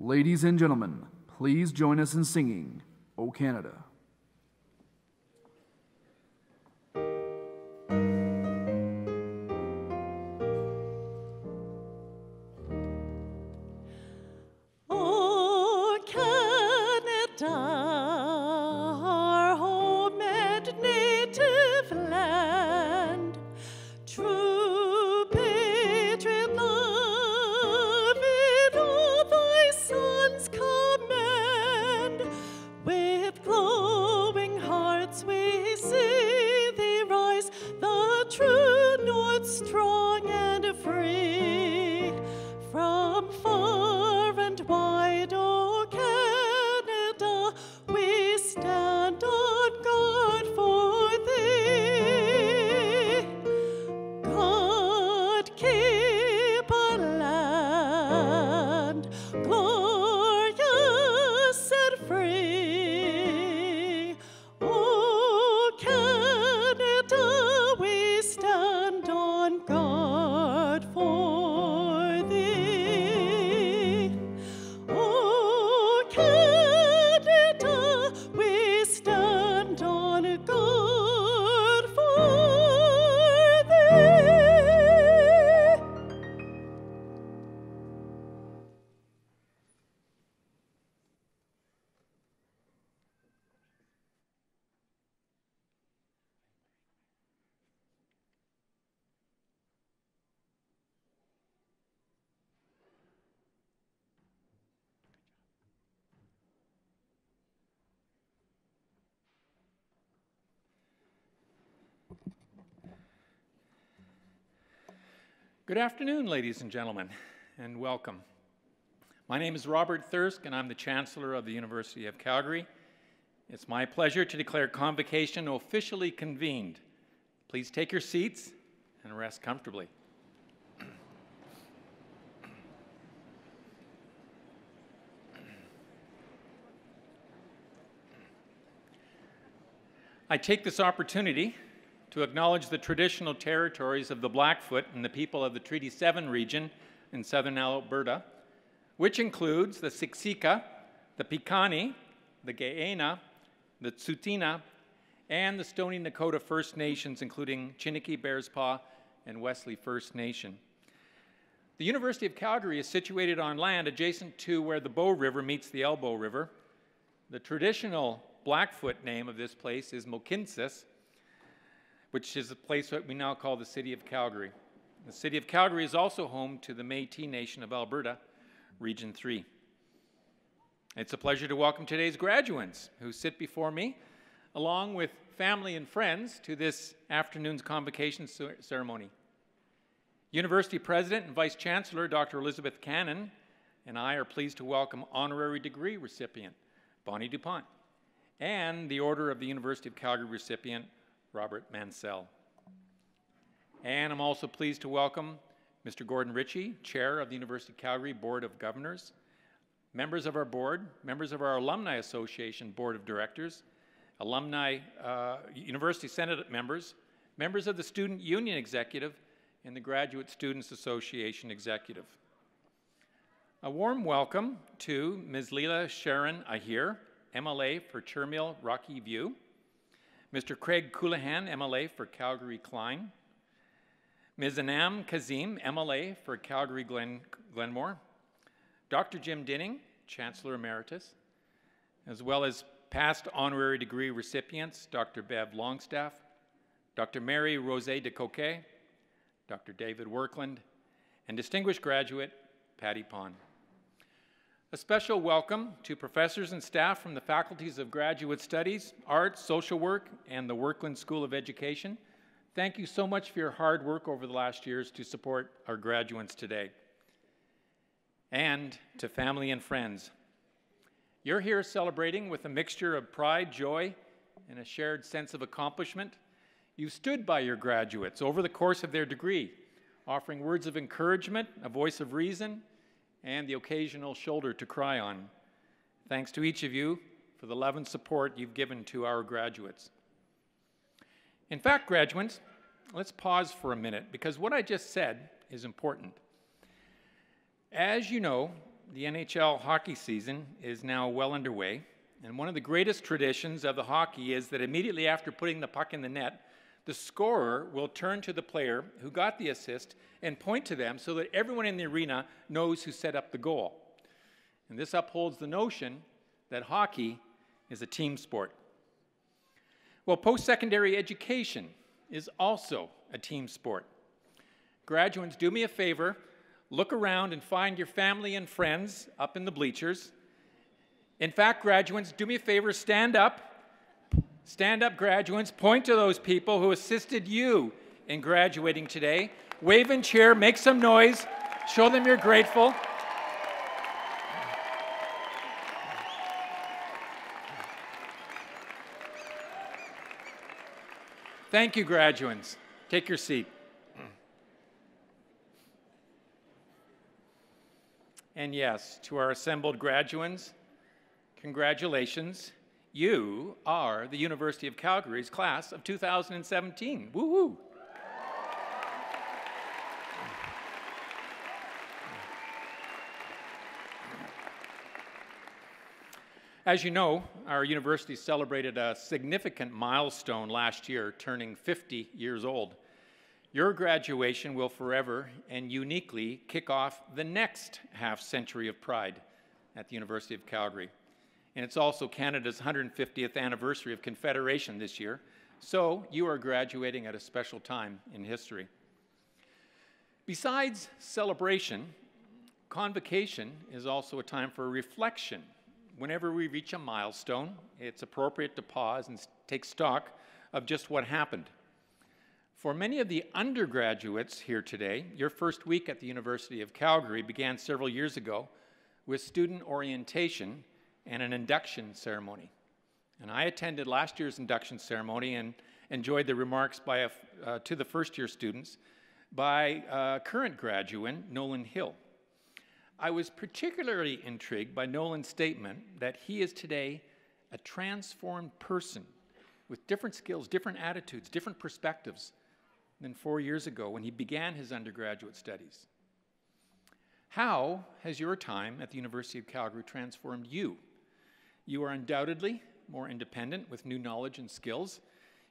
Ladies and gentlemen, please join us in singing, O Canada. Good afternoon, ladies and gentlemen, and welcome. My name is Robert Thirsk, and I'm the Chancellor of the University of Calgary. It's my pleasure to declare convocation officially convened. Please take your seats and rest comfortably. I take this opportunity to acknowledge the traditional territories of the Blackfoot and the people of the Treaty 7 region in southern Alberta, which includes the Siksika, the Piikani, the Kainai, the Tsuut'ina, and the Stoney Nakoda First Nations, including Chiniki, Bearspaw, and Wesley First Nation. The University of Calgary is situated on land adjacent to where the Bow River meets the Elbow River. The traditional Blackfoot name of this place is Mohkinstsis, which is a place that we now call the City of Calgary. The City of Calgary is also home to the Métis Nation of Alberta, Region 3. It's a pleasure to welcome today's graduates who sit before me, along with family and friends, to this afternoon's convocation ceremony. University President and Vice Chancellor Dr. Elizabeth Cannon and I are pleased to welcome honorary degree recipient Bonnie DuPont and the Order of the University of Calgary recipient Robert Mansell. And I'm also pleased to welcome Mr. Gordon Ritchie, Chair of the University of Calgary Board of Governors, members of our board, members of our Alumni Association Board of Directors, alumni uh, University Senate members, members of the Student Union Executive, and the Graduate Students Association Executive. A warm welcome to Ms. Leela Sharon Aheer, MLA for Chermill Rocky View, Mr. Craig Coolahan, MLA for Calgary Klein, Ms. Anam Kazim, MLA for Calgary Glen, Glenmore, Dr. Jim Dinning, Chancellor Emeritus, as well as past honorary degree recipients, Dr. Bev Longstaff, Dr. Mary Rose de Coquet, Dr. David Werklund, and distinguished graduate Patty Pon. A special welcome to professors and staff from the faculties of Graduate Studies, Arts, Social Work, and the Werklund School of Education. Thank you so much for your hard work over the last years to support our graduates today. And to family and friends. You're here celebrating with a mixture of pride, joy, and a shared sense of accomplishment. You stood by your graduates over the course of their degree, offering words of encouragement, a voice of reason, and the occasional shoulder to cry on. Thanks to each of you for the love and support you've given to our graduates. In fact, graduates, let's pause for a minute because what I just said is important. As you know, the NHL hockey season is now well underway, and one of the greatest traditions of the hockey is that immediately after putting the puck in the net, the scorer will turn to the player who got the assist and point to them so that everyone in the arena knows who set up the goal. And this upholds the notion that hockey is a team sport. Well, post secondary education is also a team sport. Graduates, do me a favor look around and find your family and friends up in the bleachers. In fact, graduates, do me a favor, stand up. Stand up, graduates. Point to those people who assisted you in graduating today. Wave and cheer, make some noise, show them you're grateful. Thank you, graduates. Take your seat. And yes, to our assembled graduates, congratulations. You are the University of Calgary's class of 2017. Woo hoo! As you know, our university celebrated a significant milestone last year, turning 50 years old. Your graduation will forever and uniquely kick off the next half century of pride at the University of Calgary. And it's also Canada's 150th anniversary of Confederation this year, so you are graduating at a special time in history. Besides celebration, convocation is also a time for reflection. Whenever we reach a milestone, it's appropriate to pause and take stock of just what happened. For many of the undergraduates here today, your first week at the University of Calgary began several years ago with student orientation and an induction ceremony. And I attended last year's induction ceremony and enjoyed the remarks by a, uh, to the first year students by uh, current graduate Nolan Hill. I was particularly intrigued by Nolan's statement that he is today a transformed person with different skills, different attitudes, different perspectives than four years ago when he began his undergraduate studies. How has your time at the University of Calgary transformed you? You are undoubtedly more independent with new knowledge and skills.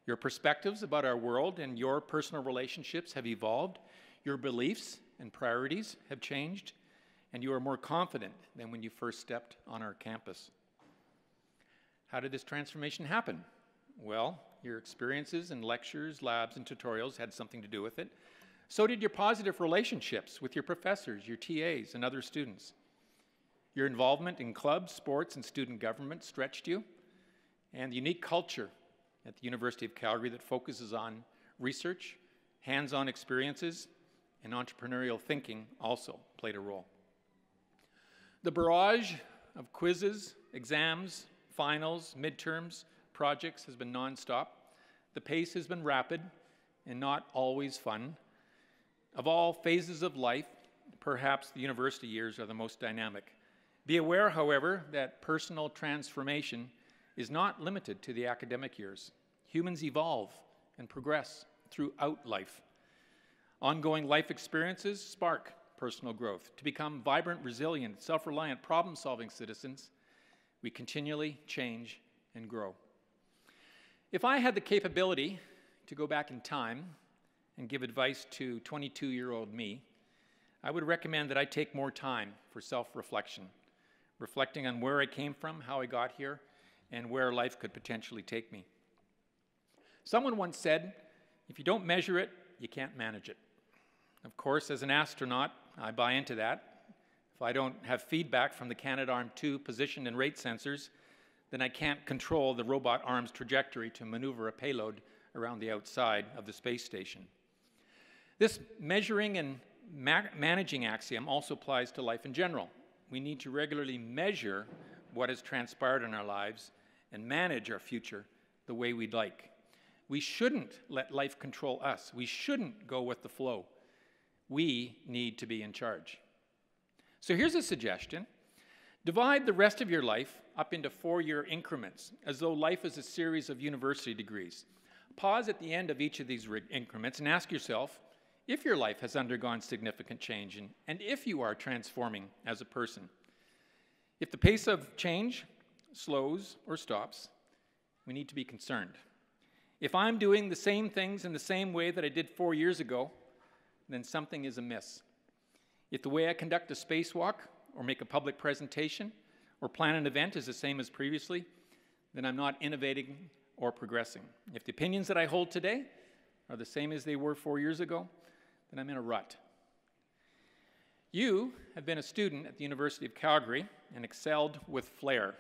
Your perspectives about our world and your personal relationships have evolved. Your beliefs and priorities have changed, and you are more confident than when you first stepped on our campus. How did this transformation happen? Well, your experiences in lectures, labs, and tutorials had something to do with it. So did your positive relationships with your professors, your TAs, and other students. Your involvement in clubs, sports, and student government stretched you. And the unique culture at the University of Calgary that focuses on research, hands on experiences, and entrepreneurial thinking also played a role. The barrage of quizzes, exams, finals, midterms, projects has been nonstop. The pace has been rapid and not always fun. Of all phases of life, perhaps the university years are the most dynamic. Be aware, however, that personal transformation is not limited to the academic years. Humans evolve and progress throughout life. Ongoing life experiences spark personal growth. To become vibrant, resilient, self reliant, problem solving citizens, we continually change and grow. If I had the capability to go back in time and give advice to 22 year old me, I would recommend that I take more time for self reflection, reflecting on where I came from, how I got here, and where life could potentially take me. Someone once said, if you don't measure it, you can't manage it. Of course, as an astronaut, I buy into that. If I don't have feedback from the Canadarm2 position and rate sensors, then I can't control the robot arm's trajectory to maneuver a payload around the outside of the space station. This measuring and ma managing axiom also applies to life in general. We need to regularly measure what has transpired in our lives and manage our future the way we'd like. We shouldn't let life control us. We shouldn't go with the flow. We need to be in charge. So here's a suggestion Divide the rest of your life up into four year increments, as though life is a series of university degrees. Pause at the end of each of these increments and ask yourself if your life has undergone significant change and, and if you are transforming as a person. If the pace of change slows or stops, we need to be concerned. If I'm doing the same things in the same way that I did four years ago, then something is amiss. If the way I conduct a spacewalk or make a public presentation or plan an event is the same as previously, then I'm not innovating or progressing. If the opinions that I hold today are the same as they were four years ago, then I'm in a rut. You have been a student at the University of Calgary and excelled with flair.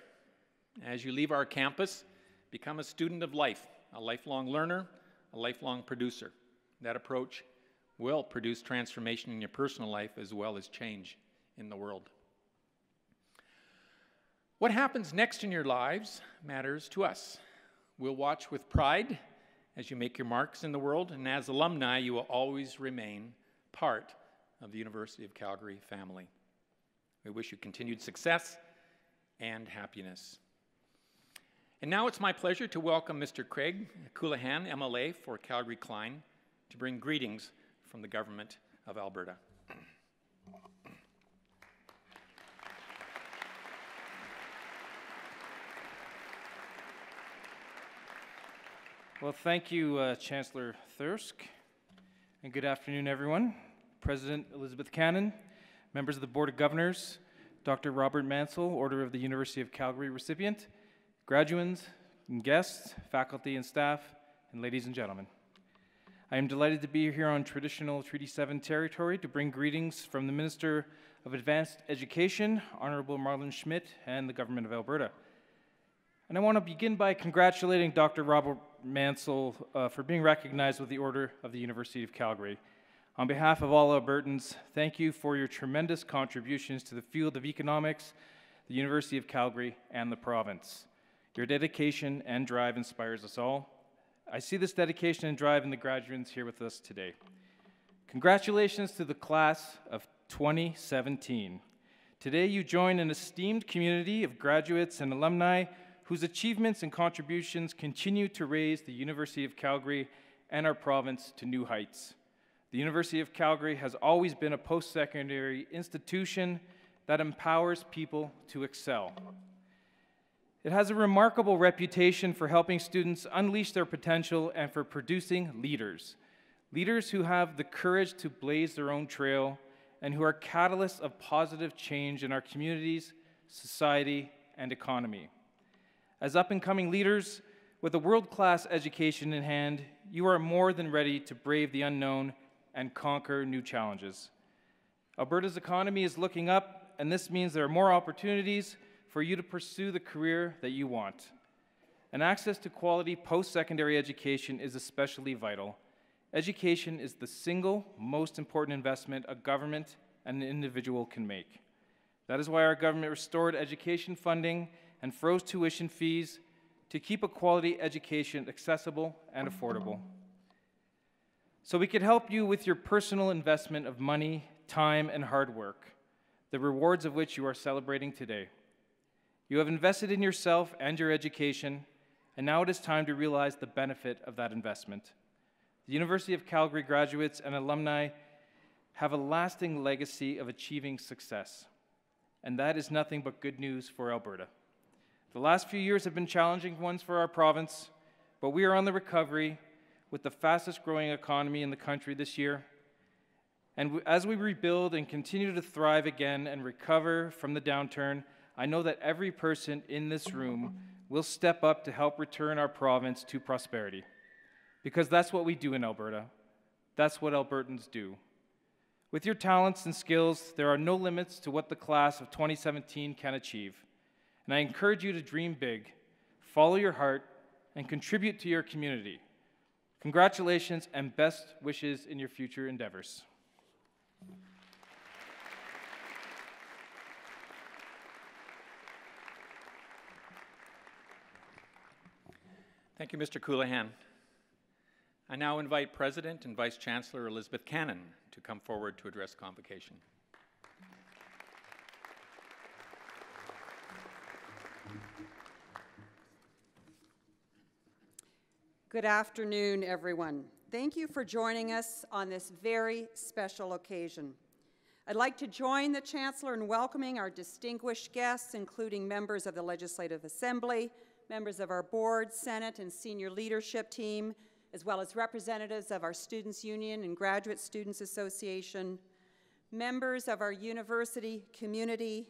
As you leave our campus, become a student of life, a lifelong learner, a lifelong producer. That approach will produce transformation in your personal life as well as change in the world. What happens next in your lives matters to us. We'll watch with pride as you make your marks in the world, and as alumni, you will always remain part of the University of Calgary family. We wish you continued success and happiness. And now it's my pleasure to welcome Mr. Craig Coolahan, MLA for Calgary Klein, to bring greetings from the Government of Alberta. Well, thank you, uh, Chancellor Thirsk, and good afternoon, everyone. President Elizabeth Cannon, members of the Board of Governors, Dr. Robert Mansell, Order of the University of Calgary recipient, graduates and guests, faculty and staff, and ladies and gentlemen. I am delighted to be here on traditional Treaty 7 territory to bring greetings from the Minister of Advanced Education, Honorable Marlin Schmidt, and the Government of Alberta. And I want to begin by congratulating Dr. Robert Mansell uh, for being recognized with the Order of the University of Calgary. On behalf of all Albertans, thank you for your tremendous contributions to the field of economics, the University of Calgary, and the province. Your dedication and drive inspires us all. I see this dedication and drive in the graduates here with us today. Congratulations to the class of 2017. Today, you join an esteemed community of graduates and alumni whose achievements and contributions continue to raise the University of Calgary and our province to new heights. The University of Calgary has always been a post secondary institution that empowers people to excel. It has a remarkable reputation for helping students unleash their potential and for producing leaders. Leaders who have the courage to blaze their own trail and who are catalysts of positive change in our communities, society, and economy. As up and coming leaders with a world class education in hand, you are more than ready to brave the unknown and conquer new challenges. Alberta's economy is looking up, and this means there are more opportunities for you to pursue the career that you want. And access to quality post secondary education is especially vital. Education is the single most important investment a government and an individual can make. That is why our government restored education funding and froze tuition fees to keep a quality education accessible and affordable. So we could help you with your personal investment of money, time, and hard work, the rewards of which you are celebrating today. You have invested in yourself and your education, and now it is time to realize the benefit of that investment. The University of Calgary graduates and alumni have a lasting legacy of achieving success, and that is nothing but good news for Alberta. The last few years have been challenging ones for our province, but we are on the recovery with the fastest growing economy in the country this year. And as we rebuild and continue to thrive again and recover from the downturn, I know that every person in this room will step up to help return our province to prosperity. Because that's what we do in Alberta. That's what Albertans do. With your talents and skills, there are no limits to what the class of 2017 can achieve. And I encourage you to dream big, follow your heart, and contribute to your community. Congratulations and best wishes in your future endeavors. Thank you, Mr. Coolahan. I now invite President and Vice Chancellor Elizabeth Cannon to come forward to address convocation. Good afternoon, everyone. Thank you for joining us on this very special occasion. I'd like to join the Chancellor in welcoming our distinguished guests, including members of the Legislative Assembly, members of our board, Senate, and senior leadership team, as well as representatives of our Students' Union and Graduate Students Association, members of our university community,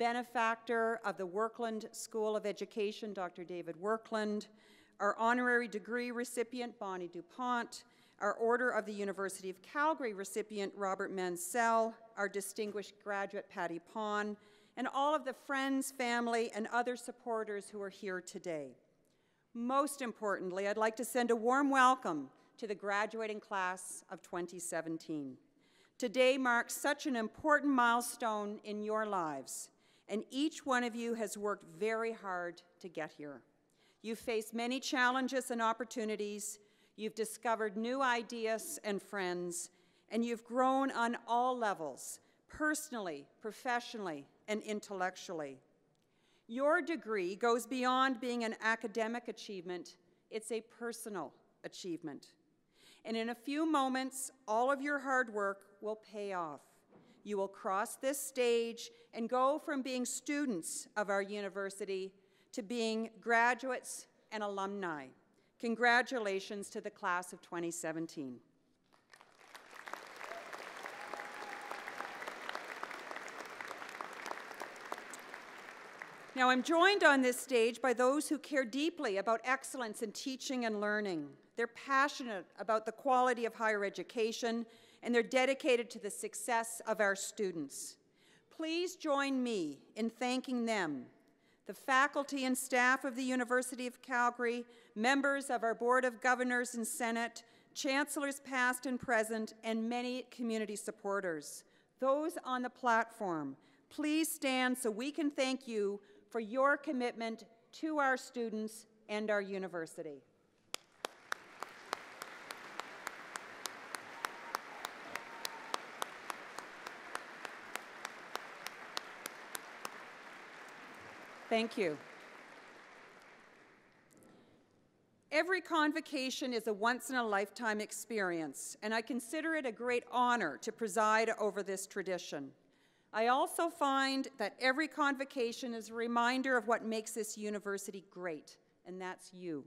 benefactor of the Werklund School of Education, Dr. David Werklund, our honorary degree recipient, Bonnie DuPont, our Order of the University of Calgary recipient, Robert Mansell, our distinguished graduate, Patty Pon, and all of the friends, family, and other supporters who are here today. Most importantly, I'd like to send a warm welcome to the graduating class of 2017. Today marks such an important milestone in your lives, and each one of you has worked very hard to get here. You've faced many challenges and opportunities, you've discovered new ideas and friends, and you've grown on all levels, personally, professionally, and intellectually. Your degree goes beyond being an academic achievement, it's a personal achievement. And in a few moments, all of your hard work will pay off. You will cross this stage and go from being students of our university to being graduates and alumni. Congratulations to the class of 2017. Now, I'm joined on this stage by those who care deeply about excellence in teaching and learning. They're passionate about the quality of higher education, and they're dedicated to the success of our students. Please join me in thanking them, the faculty and staff of the University of Calgary, members of our Board of Governors and Senate, chancellors past and present, and many community supporters. Those on the platform, please stand so we can thank you for your commitment to our students and our university. Thank you. Every convocation is a once in a lifetime experience, and I consider it a great honor to preside over this tradition. I also find that every convocation is a reminder of what makes this university great, and that's you.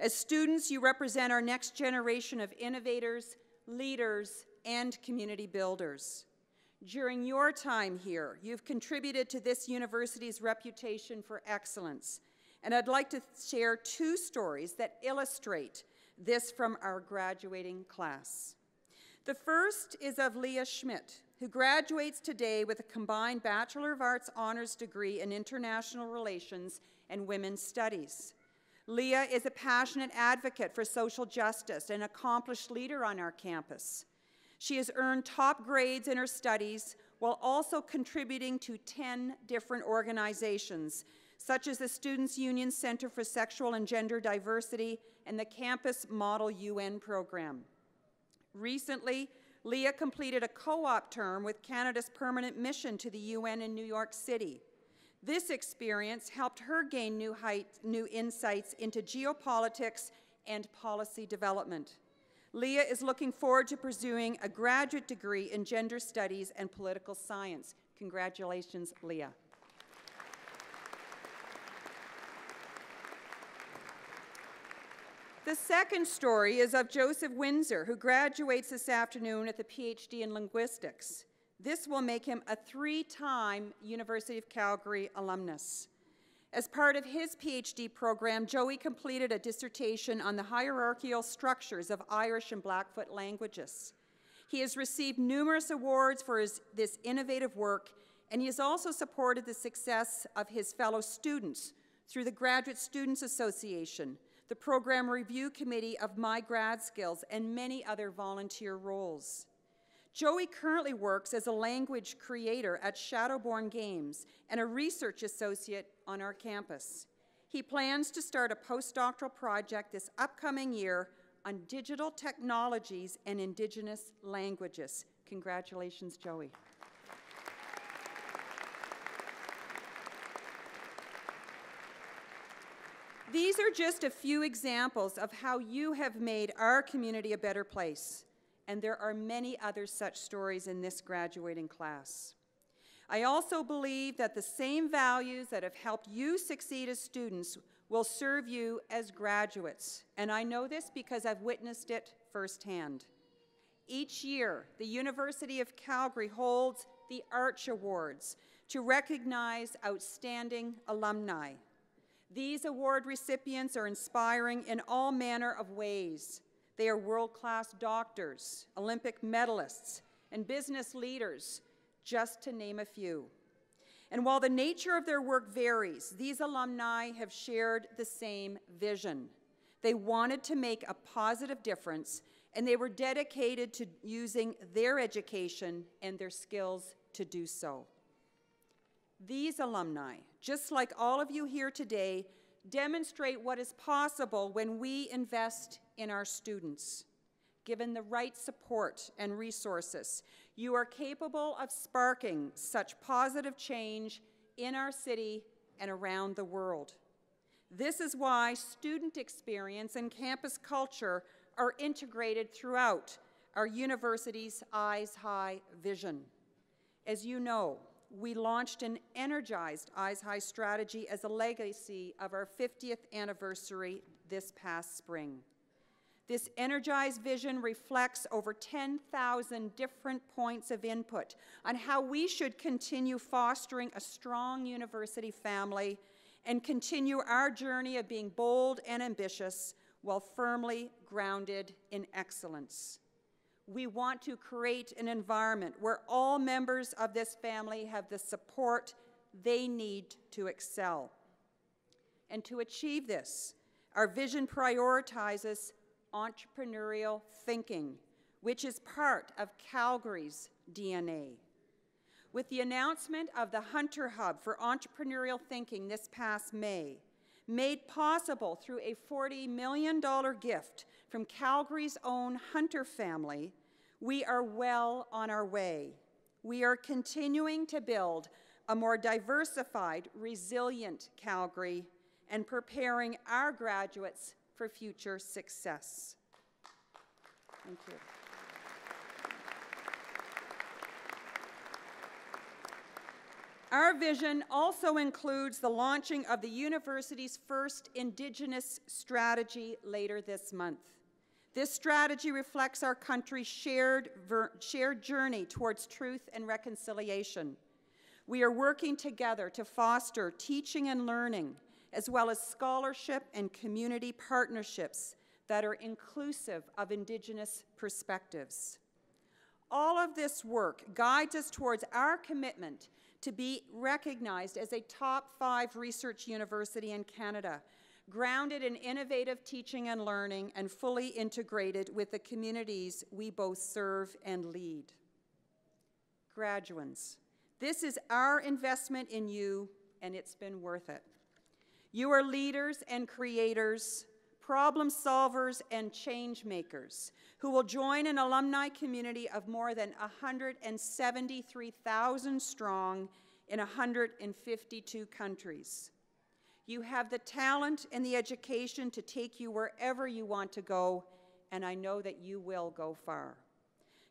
As students, you represent our next generation of innovators, leaders, and community builders. During your time here, you've contributed to this university's reputation for excellence, and I'd like to share two stories that illustrate this from our graduating class. The first is of Leah Schmidt, who graduates today with a combined Bachelor of Arts honors degree in International Relations and Women's Studies. Leah is a passionate advocate for social justice and accomplished leader on our campus. She has earned top grades in her studies while also contributing to 10 different organizations, such as the Students' Union Center for Sexual and Gender Diversity and the Campus Model UN program. Recently, Leah completed a co-op term with Canada's permanent mission to the UN in New York City. This experience helped her gain new, new insights into geopolitics and policy development. Leah is looking forward to pursuing a graduate degree in gender studies and political science. Congratulations, Leah. The second story is of Joseph Windsor, who graduates this afternoon at the PhD in linguistics. This will make him a three-time University of Calgary alumnus. As part of his PhD program, Joey completed a dissertation on the hierarchical structures of Irish and Blackfoot languages. He has received numerous awards for his, this innovative work, and he has also supported the success of his fellow students through the Graduate Students Association, the Program Review Committee of My Grad Skills, and many other volunteer roles. Joey currently works as a language creator at Shadowborn Games and a research associate on our campus. He plans to start a postdoctoral project this upcoming year on digital technologies and indigenous languages. Congratulations, Joey. These are just a few examples of how you have made our community a better place. And there are many other such stories in this graduating class. I also believe that the same values that have helped you succeed as students will serve you as graduates, and I know this because I've witnessed it firsthand. Each year, the University of Calgary holds the Arch Awards to recognize outstanding alumni. These award recipients are inspiring in all manner of ways. They are world-class doctors, Olympic medalists, and business leaders, just to name a few. And while the nature of their work varies, these alumni have shared the same vision. They wanted to make a positive difference, and they were dedicated to using their education and their skills to do so. These alumni, just like all of you here today, demonstrate what is possible when we invest in our students. Given the right support and resources, you are capable of sparking such positive change in our city and around the world. This is why student experience and campus culture are integrated throughout our university's Eyes High vision. As you know, we launched an energized Eyes High strategy as a legacy of our 50th anniversary this past spring. This energized vision reflects over 10,000 different points of input on how we should continue fostering a strong university family and continue our journey of being bold and ambitious while firmly grounded in excellence. We want to create an environment where all members of this family have the support they need to excel. And to achieve this, our vision prioritizes entrepreneurial thinking, which is part of Calgary's DNA. With the announcement of the Hunter Hub for Entrepreneurial Thinking this past May, made possible through a $40 million gift from Calgary's own Hunter family, we are well on our way. We are continuing to build a more diversified, resilient Calgary and preparing our graduates for future success. Thank you. Our vision also includes the launching of the university's first Indigenous strategy later this month. This strategy reflects our country's shared, shared journey towards truth and reconciliation. We are working together to foster teaching and learning, as well as scholarship and community partnerships that are inclusive of Indigenous perspectives. All of this work guides us towards our commitment to be recognized as a top five research university in Canada, grounded in innovative teaching and learning and fully integrated with the communities we both serve and lead. Graduands, this is our investment in you, and it's been worth it. You are leaders and creators, problem solvers and change makers who will join an alumni community of more than 173,000 strong in 152 countries. You have the talent and the education to take you wherever you want to go, and I know that you will go far.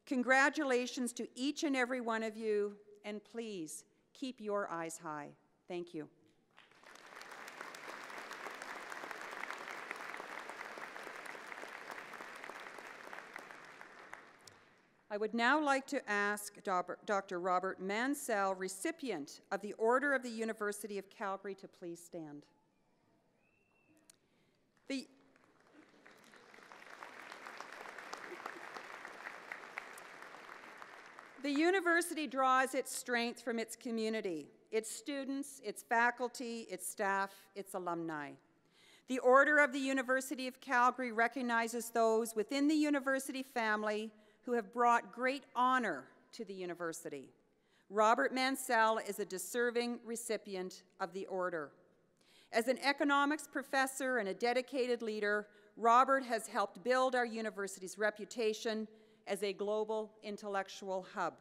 Congratulations to each and every one of you, and please keep your eyes high. Thank you. I would now like to ask Dr. Robert Mansell, recipient of the Order of the University of Calgary, to please stand. The The university draws its strength from its community, its students, its faculty, its staff, its alumni. The Order of the University of Calgary recognizes those within the university family who have brought great honor to the university. Robert Mansell is a deserving recipient of the order. As an economics professor and a dedicated leader, Robert has helped build our university's reputation as a global intellectual hub.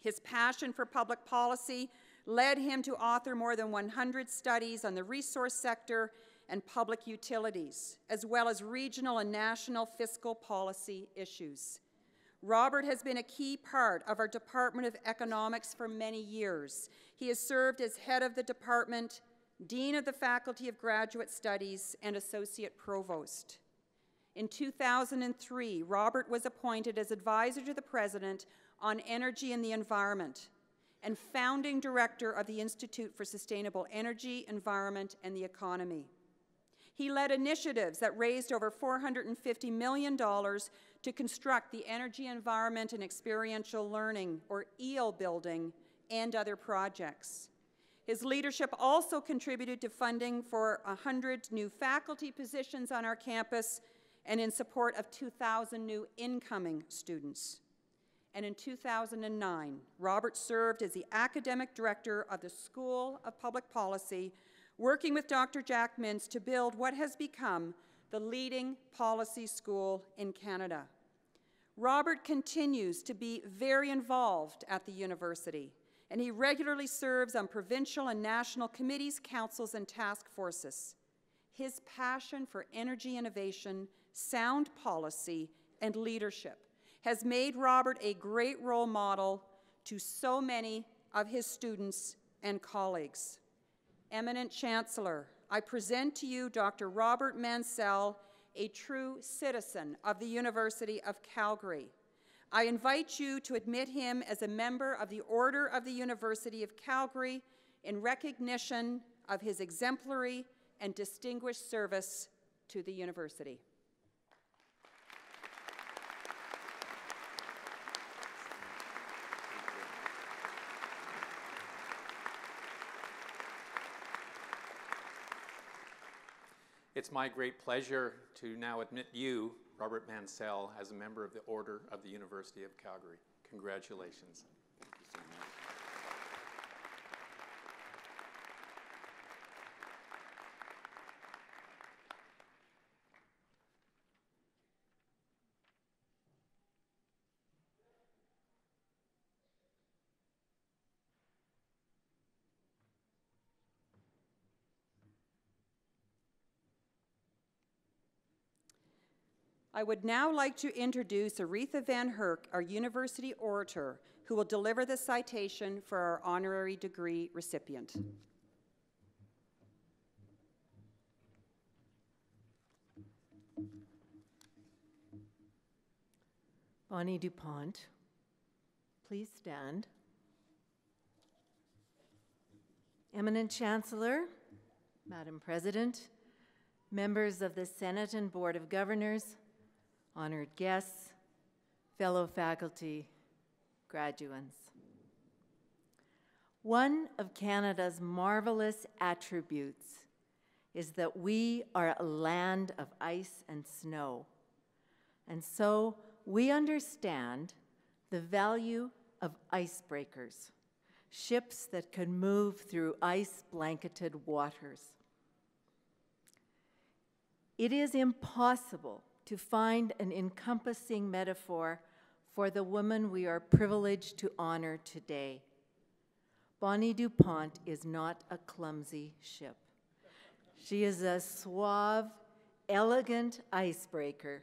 His passion for public policy led him to author more than 100 studies on the resource sector and public utilities, as well as regional and national fiscal policy issues. Robert has been a key part of our Department of Economics for many years. He has served as head of the department, dean of the Faculty of Graduate Studies, and associate provost. In 2003, Robert was appointed as advisor to the president on energy and the environment and founding director of the Institute for Sustainable Energy, Environment, and the Economy. He led initiatives that raised over $450 million to construct the Energy, Environment, and Experiential Learning, or EEL building, and other projects. His leadership also contributed to funding for 100 new faculty positions on our campus and in support of 2,000 new incoming students. And in 2009, Robert served as the academic director of the School of Public Policy working with Dr. Jack Mintz to build what has become the leading policy school in Canada. Robert continues to be very involved at the university, and he regularly serves on provincial and national committees, councils, and task forces. His passion for energy innovation, sound policy, and leadership has made Robert a great role model to so many of his students and colleagues. Eminent Chancellor, I present to you Dr. Robert Mansell, a true citizen of the University of Calgary. I invite you to admit him as a member of the Order of the University of Calgary in recognition of his exemplary and distinguished service to the university. It's my great pleasure to now admit you, Robert Mansell, as a member of the Order of the University of Calgary. Congratulations. I would now like to introduce Aritha Van Herk, our university orator, who will deliver the citation for our honorary degree recipient. Bonnie DuPont, please stand. Eminent Chancellor, Madam President, members of the Senate and Board of Governors, honored guests, fellow faculty, graduates. One of Canada's marvelous attributes is that we are a land of ice and snow. And so we understand the value of icebreakers, ships that can move through ice blanketed waters. It is impossible to find an encompassing metaphor for the woman we are privileged to honor today. Bonnie DuPont is not a clumsy ship. She is a suave, elegant icebreaker,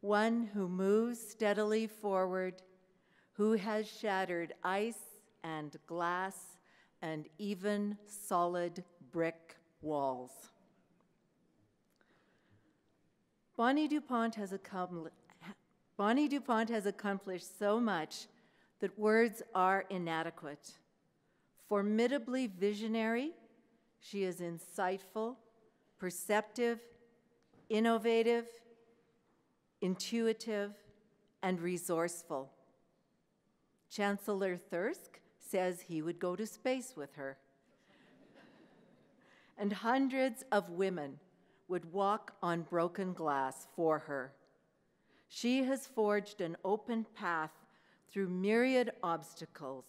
one who moves steadily forward, who has shattered ice and glass and even solid brick walls. Bonnie DuPont has, Bonnie DuPont has accomplished so much that words are inadequate. Formidably visionary, she is insightful, perceptive, innovative, intuitive, and resourceful. Chancellor Thirsk says he would go to space with her. and hundreds of women would walk on broken glass for her. She has forged an open path through myriad obstacles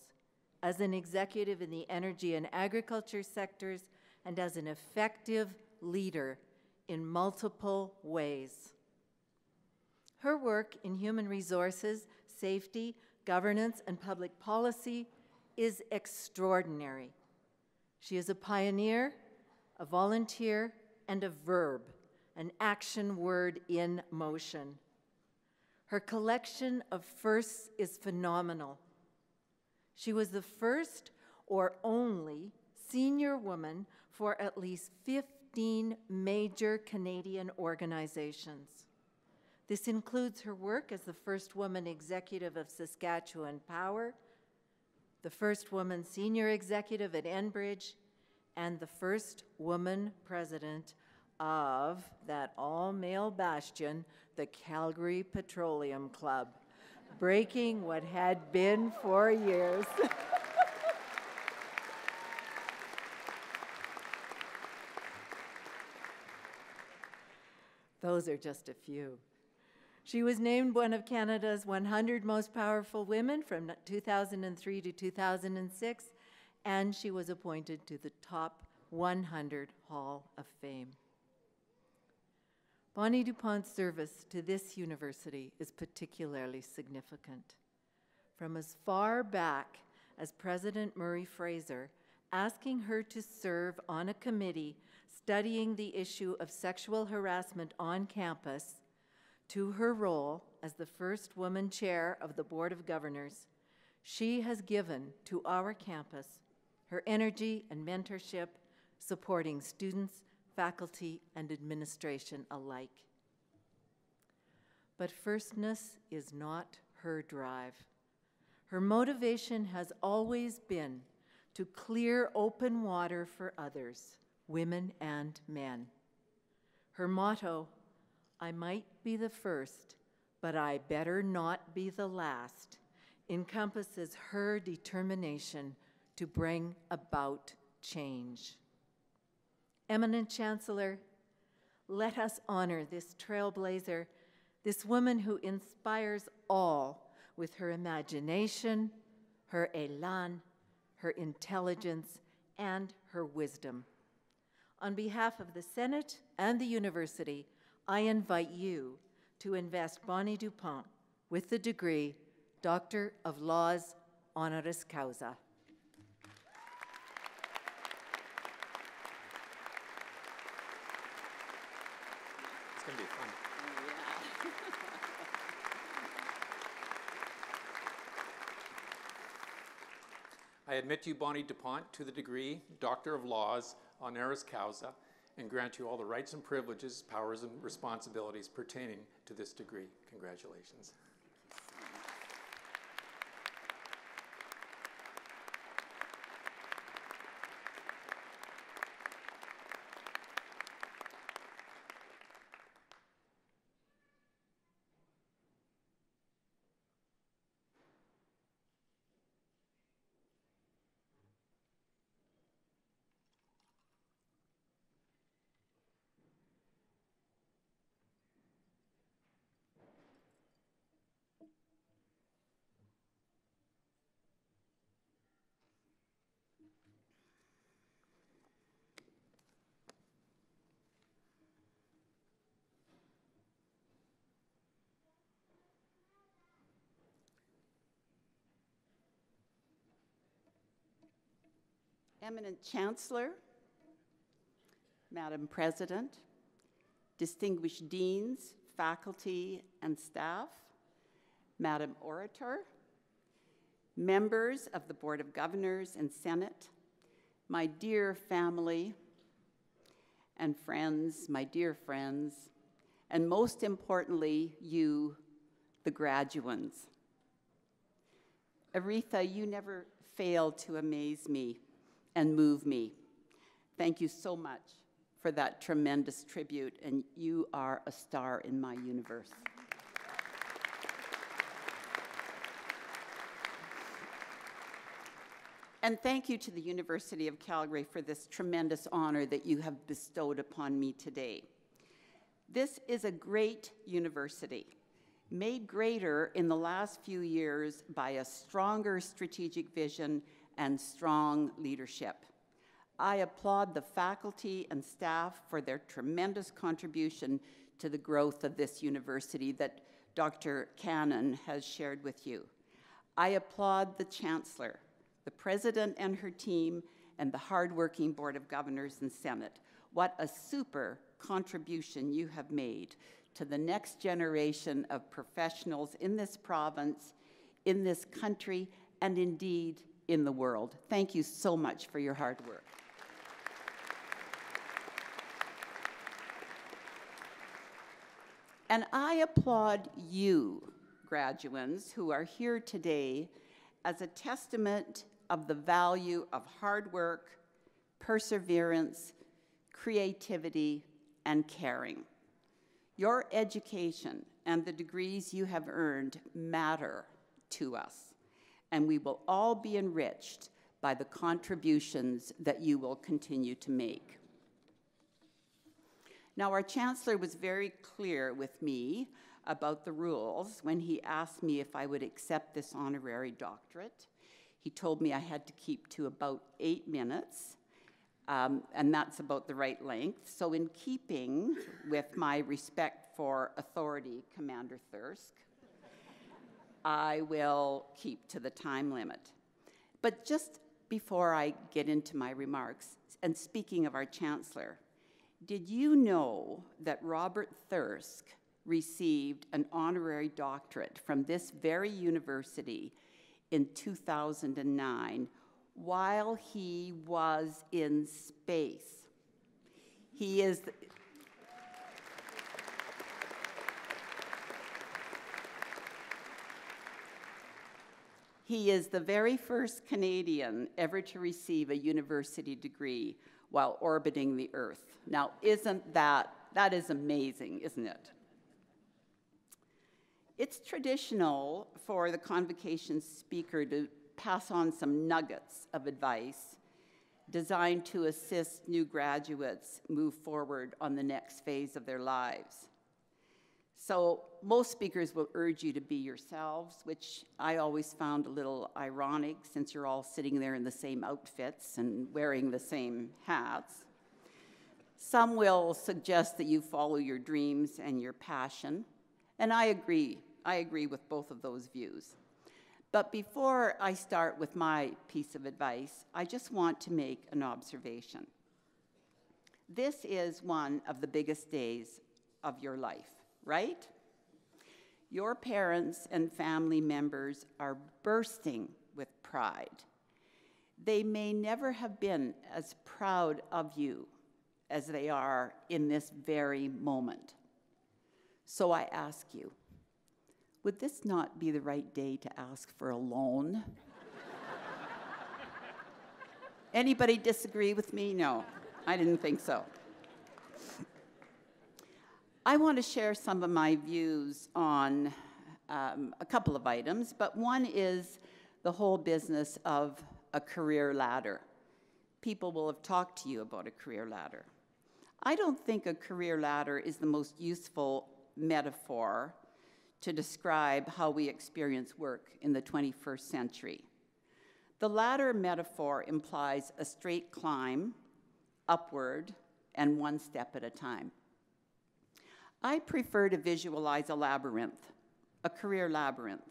as an executive in the energy and agriculture sectors and as an effective leader in multiple ways. Her work in human resources, safety, governance, and public policy is extraordinary. She is a pioneer, a volunteer, and a verb, an action word in motion. Her collection of firsts is phenomenal. She was the first or only senior woman for at least 15 major Canadian organizations. This includes her work as the first woman executive of Saskatchewan Power, the first woman senior executive at Enbridge, and the first woman president of that all male bastion, the Calgary Petroleum Club, breaking what had been for years. Those are just a few. She was named one of Canada's 100 most powerful women from 2003 to 2006, and she was appointed to the top 100 Hall of Fame. Bonnie DuPont's service to this university is particularly significant. From as far back as President Murray Fraser asking her to serve on a committee studying the issue of sexual harassment on campus to her role as the first woman chair of the Board of Governors, she has given to our campus her energy and mentorship, supporting students, faculty, and administration alike. But firstness is not her drive. Her motivation has always been to clear open water for others, women and men. Her motto, I might be the first, but I better not be the last, encompasses her determination to bring about change. Eminent Chancellor, let us honor this trailblazer, this woman who inspires all with her imagination, her elan, her intelligence, and her wisdom. On behalf of the Senate and the University, I invite you to invest Bonnie DuPont with the degree Doctor of Laws honoris causa. It's going to be fun. I admit you, Bonnie DuPont, to the degree Doctor of Laws honoris causa and grant you all the rights and privileges, powers, and responsibilities pertaining to this degree. Congratulations. Eminent Chancellor, Madam President, distinguished deans, faculty, and staff, Madam Orator, members of the Board of Governors and Senate, my dear family and friends, my dear friends, and most importantly, you, the graduands. Aritha, you never fail to amaze me and move me. Thank you so much for that tremendous tribute, and you are a star in my universe. And thank you to the University of Calgary for this tremendous honor that you have bestowed upon me today. This is a great university, made greater in the last few years by a stronger strategic vision and strong leadership. I applaud the faculty and staff for their tremendous contribution to the growth of this university that Dr. Cannon has shared with you. I applaud the Chancellor, the President and her team, and the hardworking Board of Governors and Senate. What a super contribution you have made to the next generation of professionals in this province, in this country, and indeed in the world. Thank you so much for your hard work. And I applaud you, graduands, who are here today as a testament of the value of hard work, perseverance, creativity, and caring. Your education and the degrees you have earned matter to us, and we will all be enriched by the contributions that you will continue to make. Now, our chancellor was very clear with me about the rules when he asked me if I would accept this honorary doctorate. He told me I had to keep to about eight minutes, um, and that's about the right length. So, in keeping with my respect for authority, Commander Thirsk, I will keep to the time limit. But just before I get into my remarks, and speaking of our Chancellor, did you know that Robert Thirsk received an honorary doctorate from this very university in 2009 while he was in space? He is. He is the very first Canadian ever to receive a university degree while orbiting the Earth. Now, isn't that, that is amazing, isn't it? It's traditional for the convocation speaker to pass on some nuggets of advice designed to assist new graduates move forward on the next phase of their lives. So most speakers will urge you to be yourselves, which I always found a little ironic since you're all sitting there in the same outfits and wearing the same hats. Some will suggest that you follow your dreams and your passion, and I agree. I agree with both of those views. But before I start with my piece of advice, I just want to make an observation. This is one of the biggest days of your life right? Your parents and family members are bursting with pride. They may never have been as proud of you as they are in this very moment. So I ask you, would this not be the right day to ask for a loan? Anybody disagree with me? No, I didn't think so. I want to share some of my views on um, a couple of items, but one is the whole business of a career ladder. People will have talked to you about a career ladder. I don't think a career ladder is the most useful metaphor to describe how we experience work in the 21st century. The ladder metaphor implies a straight climb upward and one step at a time. I prefer to visualize a labyrinth, a career labyrinth.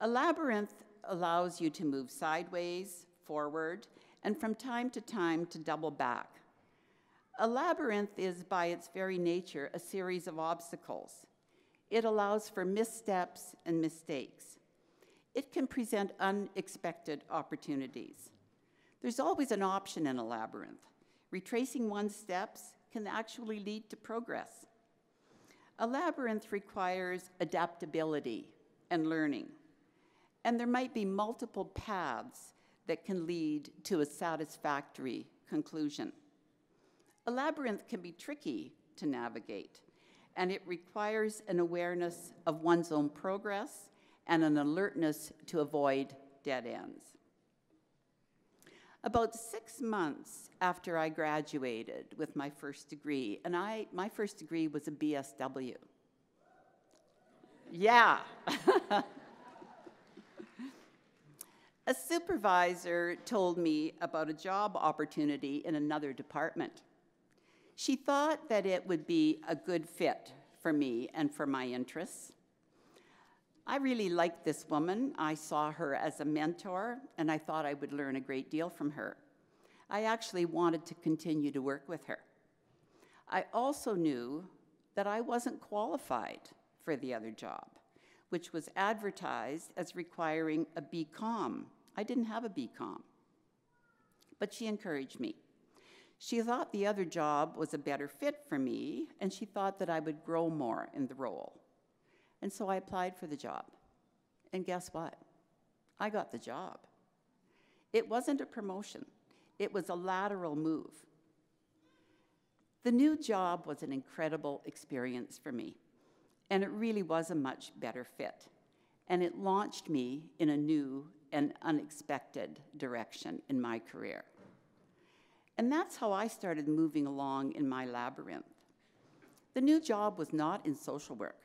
A labyrinth allows you to move sideways, forward, and from time to time to double back. A labyrinth is, by its very nature, a series of obstacles. It allows for missteps and mistakes. It can present unexpected opportunities. There's always an option in a labyrinth. Retracing one's steps can actually lead to progress. A labyrinth requires adaptability and learning, and there might be multiple paths that can lead to a satisfactory conclusion. A labyrinth can be tricky to navigate, and it requires an awareness of one's own progress and an alertness to avoid dead ends. About six months after I graduated with my first degree, and I, my first degree was a BSW. Yeah. a supervisor told me about a job opportunity in another department. She thought that it would be a good fit for me and for my interests. I really liked this woman. I saw her as a mentor, and I thought I would learn a great deal from her. I actually wanted to continue to work with her. I also knew that I wasn't qualified for the other job, which was advertised as requiring a BCom. I didn't have a BCom. But she encouraged me. She thought the other job was a better fit for me, and she thought that I would grow more in the role. And so I applied for the job. And guess what? I got the job. It wasn't a promotion, it was a lateral move. The new job was an incredible experience for me, and it really was a much better fit. And it launched me in a new and unexpected direction in my career. And that's how I started moving along in my labyrinth. The new job was not in social work,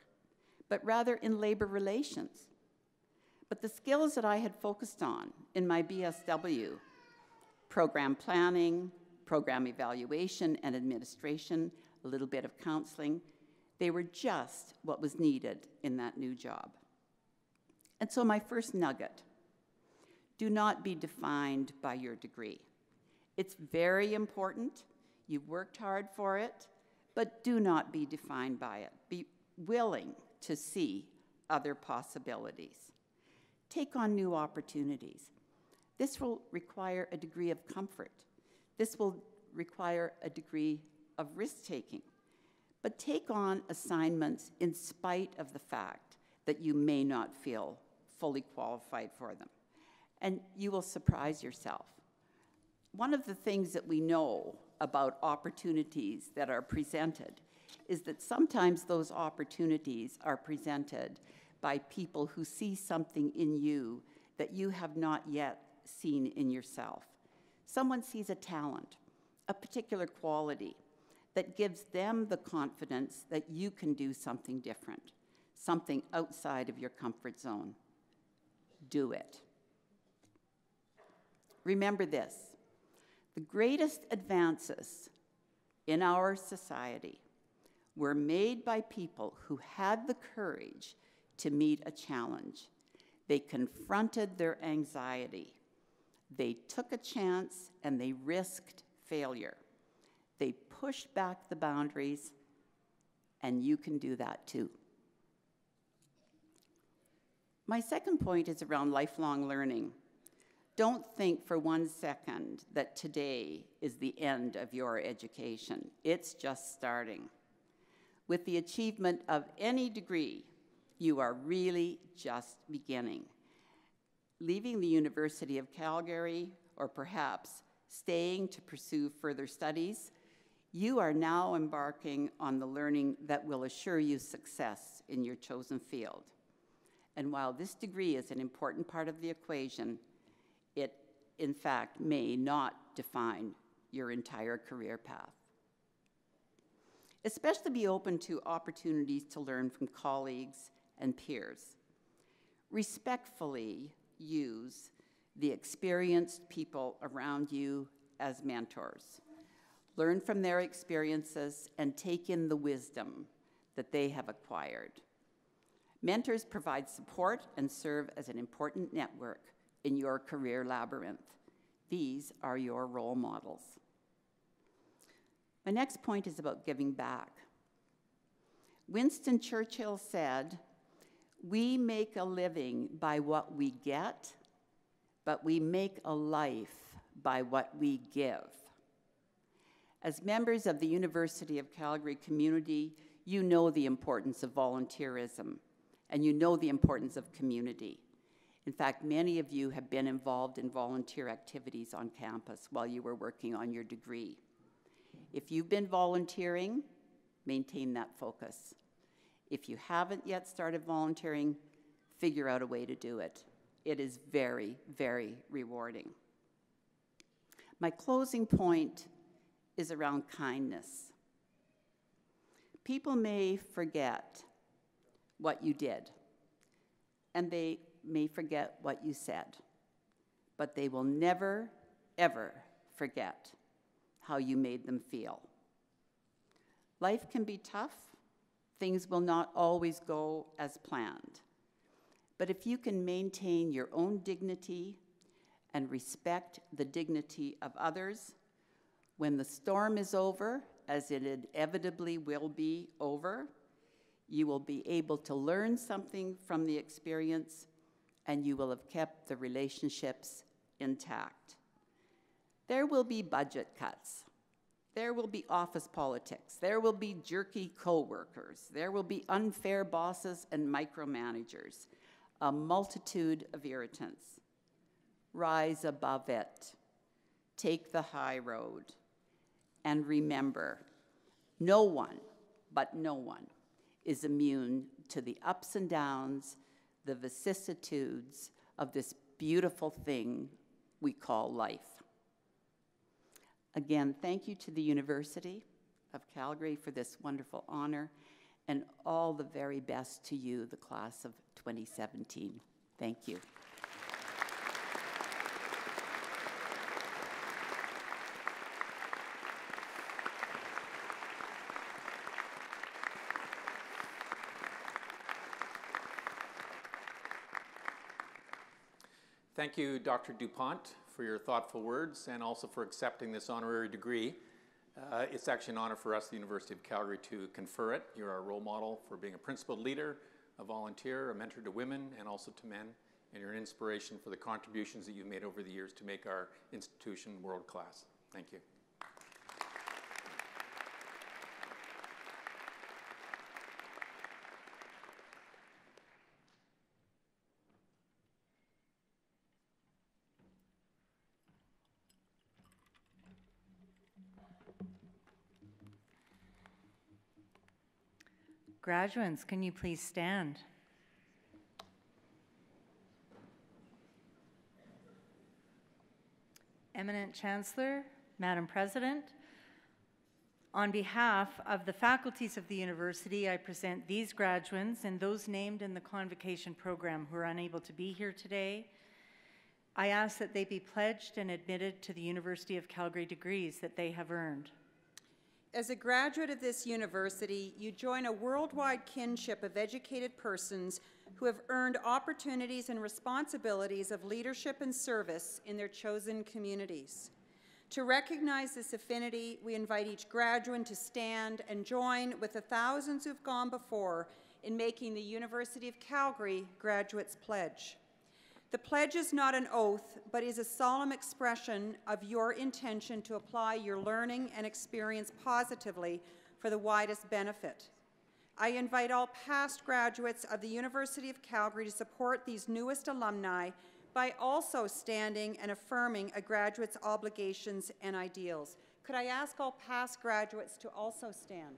but rather in labor relations. But the skills that I had focused on in my BSW program planning, program evaluation and administration, a little bit of counseling they were just what was needed in that new job. And so, my first nugget do not be defined by your degree. It's very important. You've worked hard for it, but do not be defined by it. Be willing to see other possibilities. Take on new opportunities. This will require a degree of comfort. This will require a degree of risk taking. But take on assignments in spite of the fact that you may not feel fully qualified for them. And you will surprise yourself one of the things that we know about opportunities that are presented is that sometimes those opportunities are presented by people who see something in you that you have not yet seen in yourself. Someone sees a talent, a particular quality that gives them the confidence that you can do something different, something outside of your comfort zone. Do it. Remember this the greatest advances in our society were made by people who had the courage to meet a challenge. They confronted their anxiety. They took a chance and they risked failure. They pushed back the boundaries, and you can do that too. My second point is around lifelong learning. Don't think for one second that today is the end of your education. It's just starting. With the achievement of any degree, you are really just beginning. Leaving the University of Calgary, or perhaps staying to pursue further studies, you are now embarking on the learning that will assure you success in your chosen field. And while this degree is an important part of the equation, it, in fact, may not define your entire career path. Especially be open to opportunities to learn from colleagues and peers. Respectfully use the experienced people around you as mentors. Learn from their experiences and take in the wisdom that they have acquired. Mentors provide support and serve as an important network in your career labyrinth. These are your role models. My next point is about giving back. Winston Churchill said, We make a living by what we get, but we make a life by what we give. As members of the University of Calgary community, you know the importance of volunteerism and you know the importance of community. In fact, many of you have been involved in volunteer activities on campus while you were working on your degree. If you've been volunteering, maintain that focus. If you haven't yet started volunteering, figure out a way to do it. It is very, very rewarding. My closing point is around kindness. People may forget what you did, and they may forget what you said, but they will never, ever forget how you made them feel. Life can be tough. Things will not always go as planned. But if you can maintain your own dignity and respect the dignity of others, when the storm is over as it inevitably will be over. You will be able to learn something from the experience, and you will have kept the relationships intact. There will be budget cuts. There will be office politics. There will be jerky coworkers. There will be unfair bosses and micromanagers. A multitude of irritants. Rise above it. Take the high road. And remember, no one, but no one, is immune to the ups and downs, the vicissitudes of this beautiful thing we call life. Again, thank you to the University of Calgary for this wonderful honor, and all the very best to you, the class of 2017. Thank you. Thank you, Dr. DuPont, for your thoughtful words and also for accepting this honorary degree. Uh, it's actually an honor for us, the University of Calgary, to confer it. You're our role model for being a principled leader, a volunteer, a mentor to women and also to men, and you're an inspiration for the contributions that you've made over the years to make our institution world class. Thank you. Graduates, can you please stand? Eminent Chancellor, Madam President, on behalf of the faculties of the university, I present these graduates and those named in the convocation program who are unable to be here today. I ask that they be pledged and admitted to the University of Calgary degrees that they have earned. As a graduate of this university, you join a worldwide kinship of educated persons who have earned opportunities and responsibilities of leadership and service in their chosen communities. To recognize this affinity, we invite each graduate to stand and join with the thousands who've gone before in making the University of Calgary Graduates Pledge. The pledge is not an oath, but is a solemn expression of your intention to apply your learning and experience positively for the widest benefit. I invite all past graduates of the University of Calgary to support these newest alumni by also standing and affirming a graduate's obligations and ideals. Could I ask all past graduates to also stand?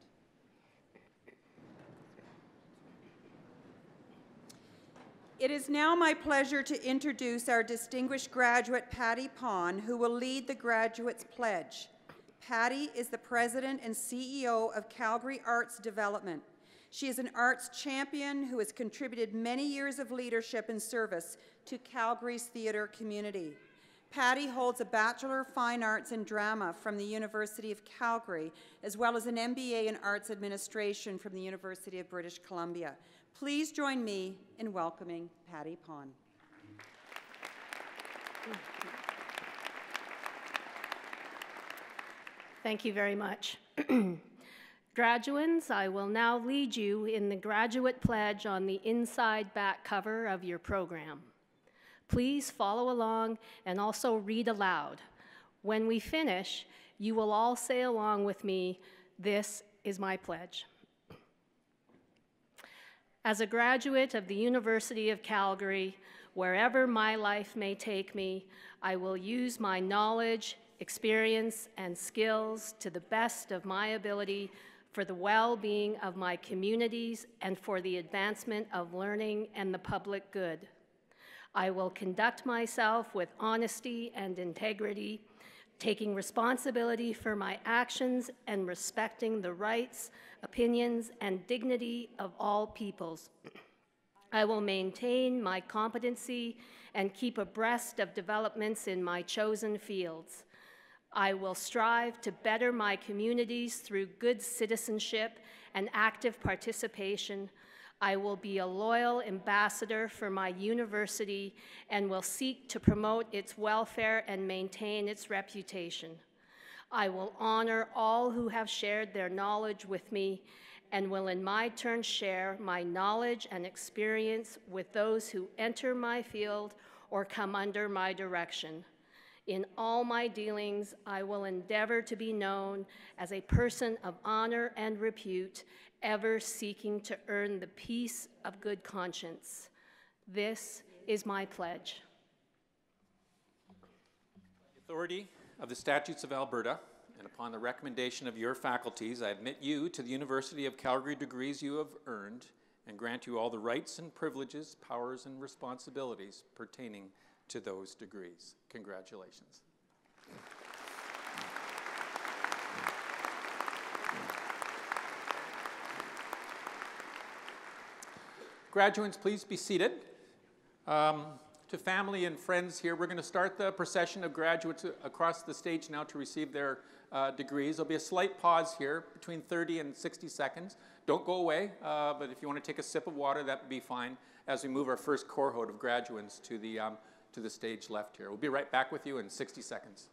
It is now my pleasure to introduce our distinguished graduate, Patty Pon, who will lead the Graduates Pledge. Patty is the president and CEO of Calgary Arts Development. She is an arts champion who has contributed many years of leadership and service to Calgary's theatre community. Patty holds a Bachelor of Fine Arts in Drama from the University of Calgary, as well as an MBA in Arts Administration from the University of British Columbia. Please join me in welcoming Patty Pon. Thank you very much. Graduands, I will now lead you in the graduate pledge on the inside back cover of your program. Please follow along and also read aloud. When we finish, you will all say along with me, This is my pledge. As a graduate of the University of Calgary, wherever my life may take me, I will use my knowledge, experience, and skills to the best of my ability for the well being of my communities and for the advancement of learning and the public good. I will conduct myself with honesty and integrity, taking responsibility for my actions and respecting the rights opinions, and dignity of all peoples. I will maintain my competency and keep abreast of developments in my chosen fields. I will strive to better my communities through good citizenship and active participation. I will be a loyal ambassador for my university and will seek to promote its welfare and maintain its reputation. I will honor all who have shared their knowledge with me and will in my turn share my knowledge and experience with those who enter my field or come under my direction. In all my dealings, I will endeavor to be known as a person of honor and repute, ever seeking to earn the peace of good conscience. This is my pledge. Authority of the statutes of Alberta, and upon the recommendation of your faculties, I admit you to the University of Calgary degrees you have earned and grant you all the rights and privileges, powers, and responsibilities pertaining to those degrees. Congratulations. Graduates, please be seated. Um, to family and friends here, we're going to start the procession of graduates across the stage now to receive their uh, degrees. There'll be a slight pause here, between 30 and 60 seconds. Don't go away, uh, but if you want to take a sip of water, that would be fine as we move our first cohort of graduates to the, um, to the stage left here. We'll be right back with you in 60 seconds.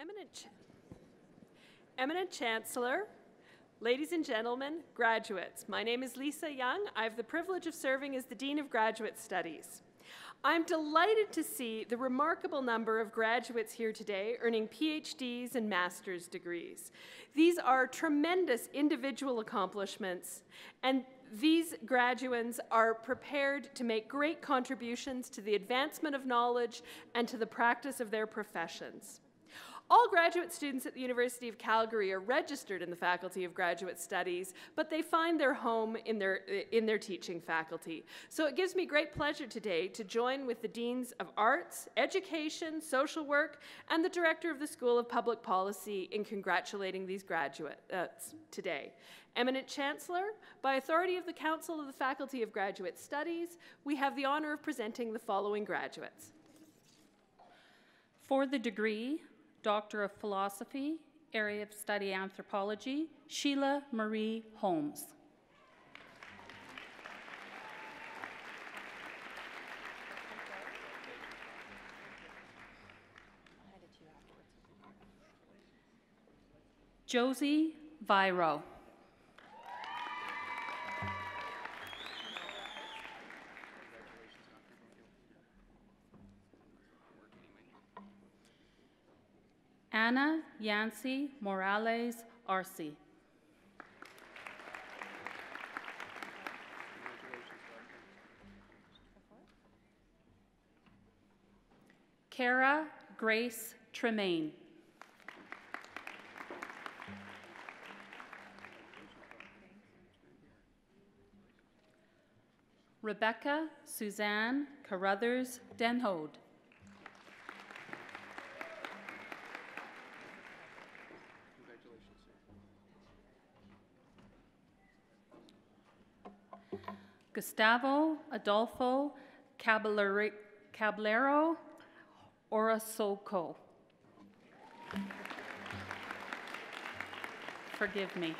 Eminent, Ch Eminent Chancellor, ladies and gentlemen, graduates, my name is Lisa Young. I have the privilege of serving as the Dean of Graduate Studies. I'm delighted to see the remarkable number of graduates here today earning PhDs and master's degrees. These are tremendous individual accomplishments, and these graduates are prepared to make great contributions to the advancement of knowledge and to the practice of their professions. All graduate students at the University of Calgary are registered in the Faculty of Graduate Studies, but they find their home in their, in their teaching faculty. So it gives me great pleasure today to join with the Deans of Arts, Education, Social Work, and the Director of the School of Public Policy in congratulating these graduates uh, today. Eminent Chancellor, by authority of the Council of the Faculty of Graduate Studies, we have the honor of presenting the following graduates. For the degree Doctor of Philosophy, Area of Study Anthropology, Sheila Marie Holmes. Josie Viro. Anna Yancy Morales Arce. Kara Grace Tremaine. Rebecca Suzanne Carruthers Denhode. Gustavo Adolfo Caballero Orasoco. Forgive me.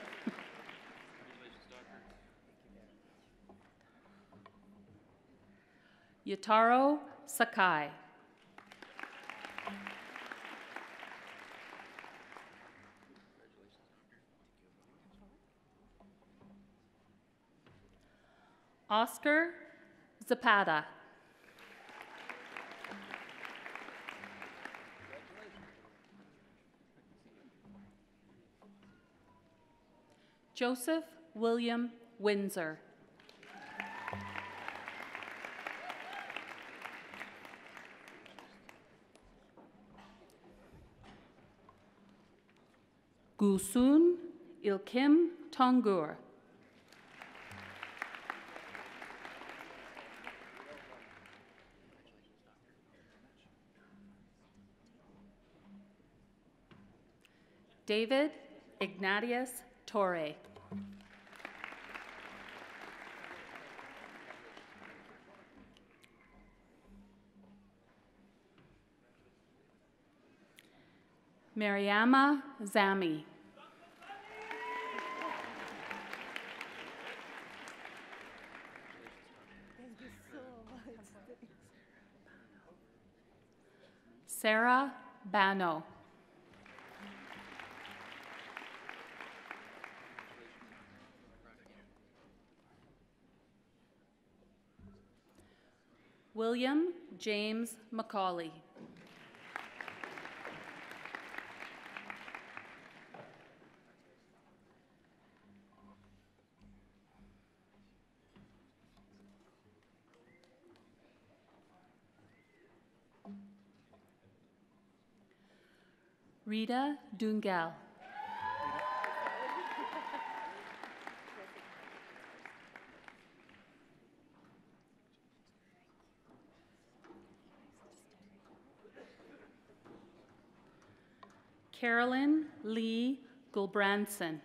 Yataro Sakai. Oscar Zapata. Joseph William Windsor. Gusun Ilkim Tongur. David Ignatius Torre. Mariama Zami. Sarah Bano. William James Macaulay. Rita Dungal. Carolyn Lee Gulbrandson.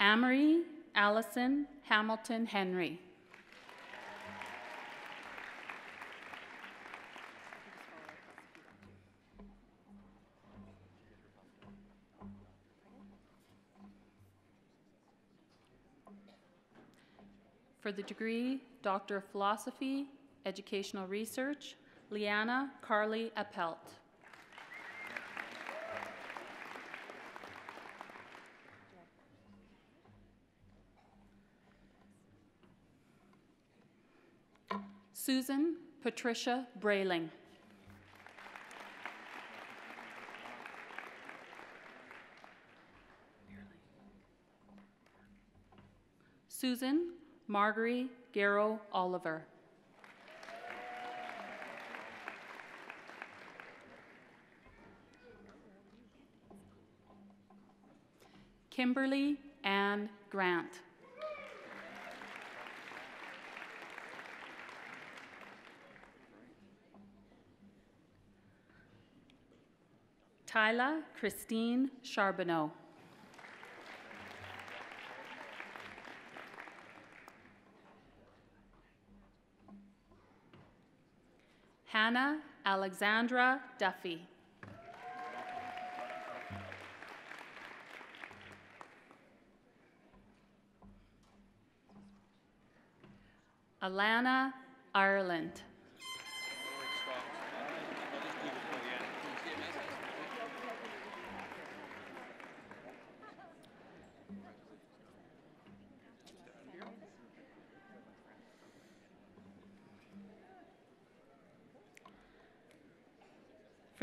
Amory Allison Hamilton Henry. For the degree Doctor of Philosophy, Educational Research, Liana Carly Appelt. Susan Patricia Brayling. Susan Marguerite Garrow Oliver. Kimberly Ann Grant. Tyla Christine Charbonneau. Hannah Alexandra Duffy. Alana Ireland.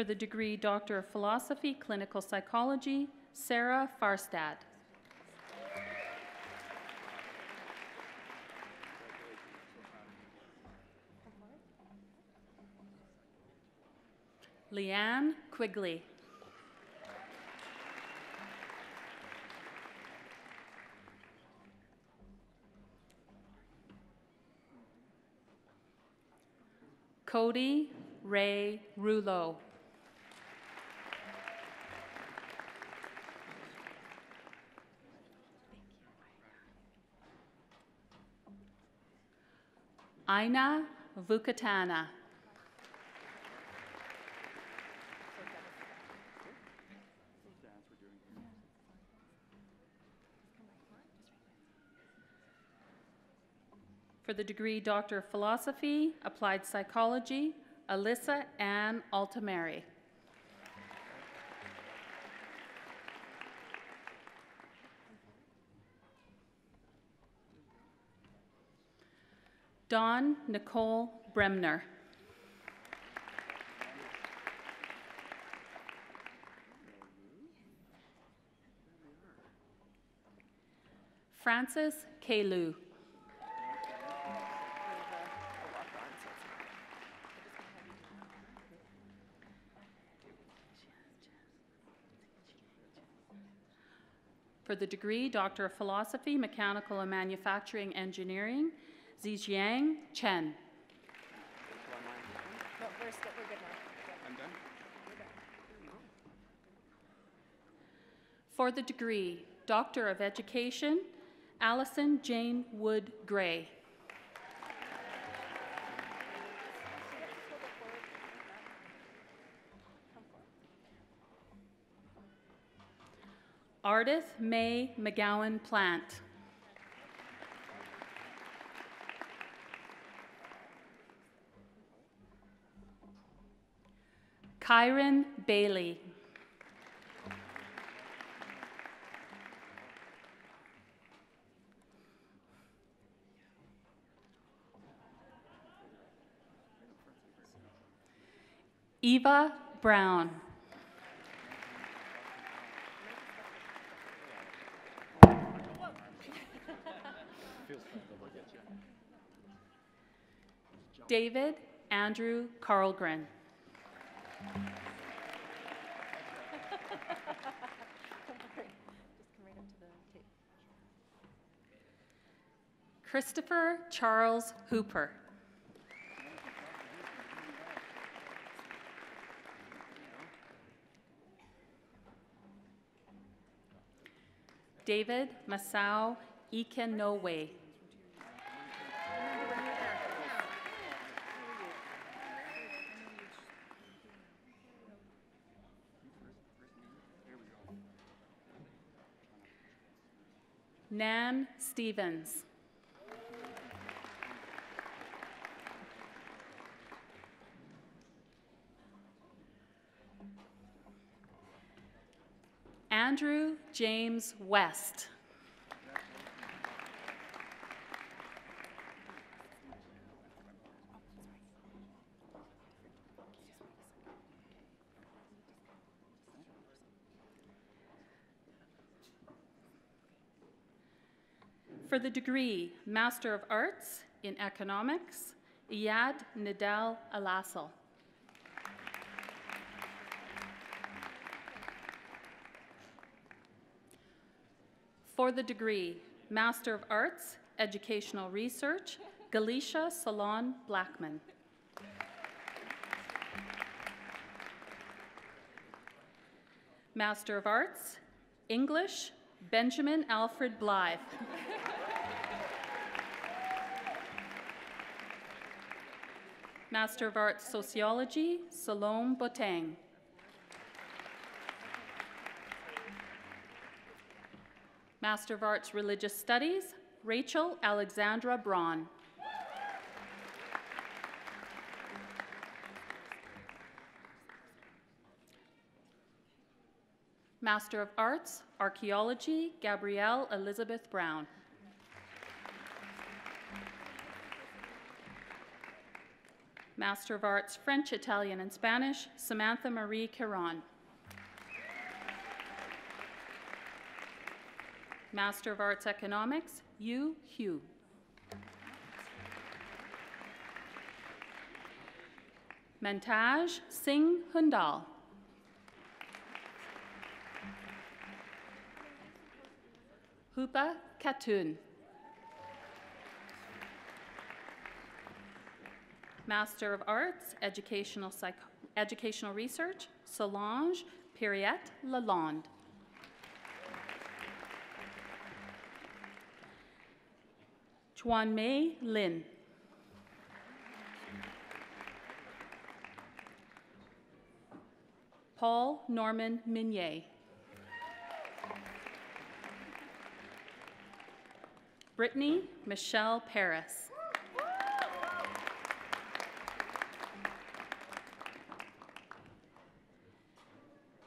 For the degree Doctor of Philosophy, Clinical Psychology, Sarah Farstad. Leanne Quigley. Cody Ray Rouleau. Aina Vukatana. For the degree Doctor of Philosophy, Applied Psychology, Alyssa Ann Altamari. Dawn Nicole Bremner. Francis Kalu. For the degree Doctor of Philosophy, Mechanical and Manufacturing Engineering, Zijiang Chen. For the degree Doctor of Education, Allison Jane Wood Gray. Ardith May McGowan Plant. Kyron Bailey. Eva Brown. David Andrew Carlgren. Christopher Charles Hooper. David Masao Ikenowe. Nan Stevens. Andrew James West. For the degree Master of Arts in Economics, Iyad Nidal Alassal. For the degree Master of Arts, Educational Research, Galicia Salon Blackman. Master of Arts, English, Benjamin Alfred Blythe. Master of Arts, Sociology, Salome Botang. Master of Arts, Religious Studies, Rachel Alexandra Braun. Master of Arts, Archaeology, Gabrielle Elizabeth Brown. Master of Arts, French, Italian, and Spanish, Samantha Marie Caron. Master of Arts, Economics, Yu Hu. Mentaj Singh Hundal. Hupa Katun. Master of Arts, Educational, Psych- Educational Research, Solange Periette Lalonde. Chuan Mei Lin. Paul Norman Minier. Brittany Michelle Paris.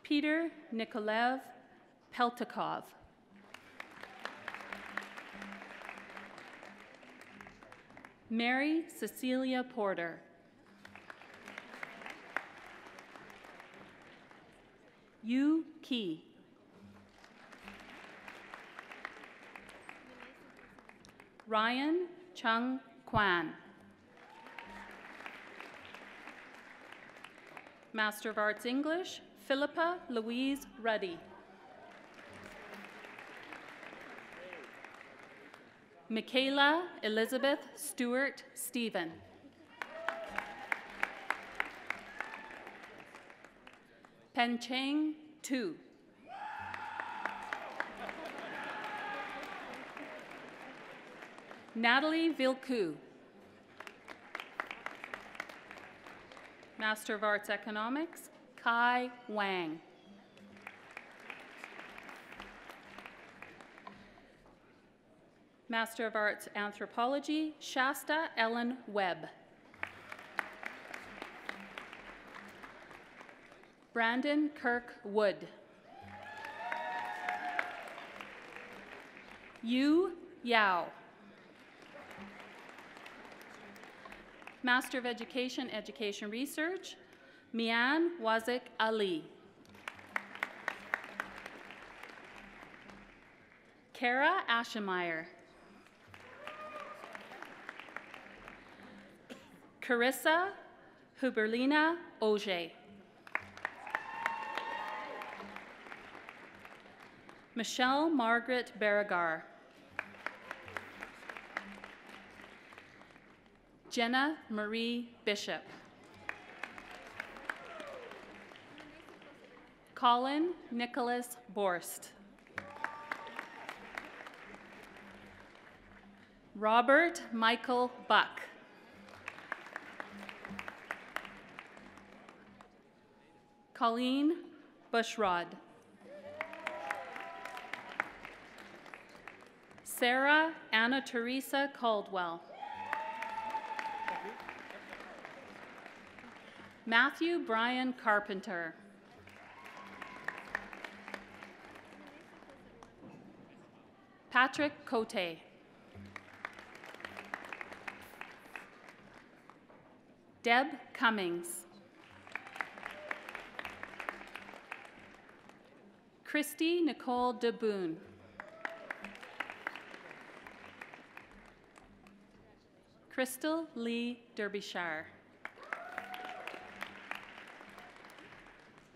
Peter Nikolaev Peltikov. Mary Cecilia Porter. Yu Ki. Ryan Chung Kwan. Master of Arts English, Philippa Louise Ruddy. Michaela Elizabeth Stewart Stephen. Pencheng Tu. Natalie Vilku. Master of Arts Economics, Kai Wang. Master of Arts Anthropology, Shasta Ellen Webb. Brandon Kirk Wood. Yu Yao. Master of Education, Education Research, Mian Wazik Ali. Kara Aschemeyer. Carissa Huberlina Auger. Michelle Margaret Berrigar. Jenna Marie Bishop. Colin Nicholas Borst. Robert Michael Buck. Colleen Bushrod. Sarah Anna Teresa Caldwell. Matthew Brian Carpenter. Patrick Cote. Deb Cummings. Christy Nicole DeBoon. Crystal Lee Derbyshire.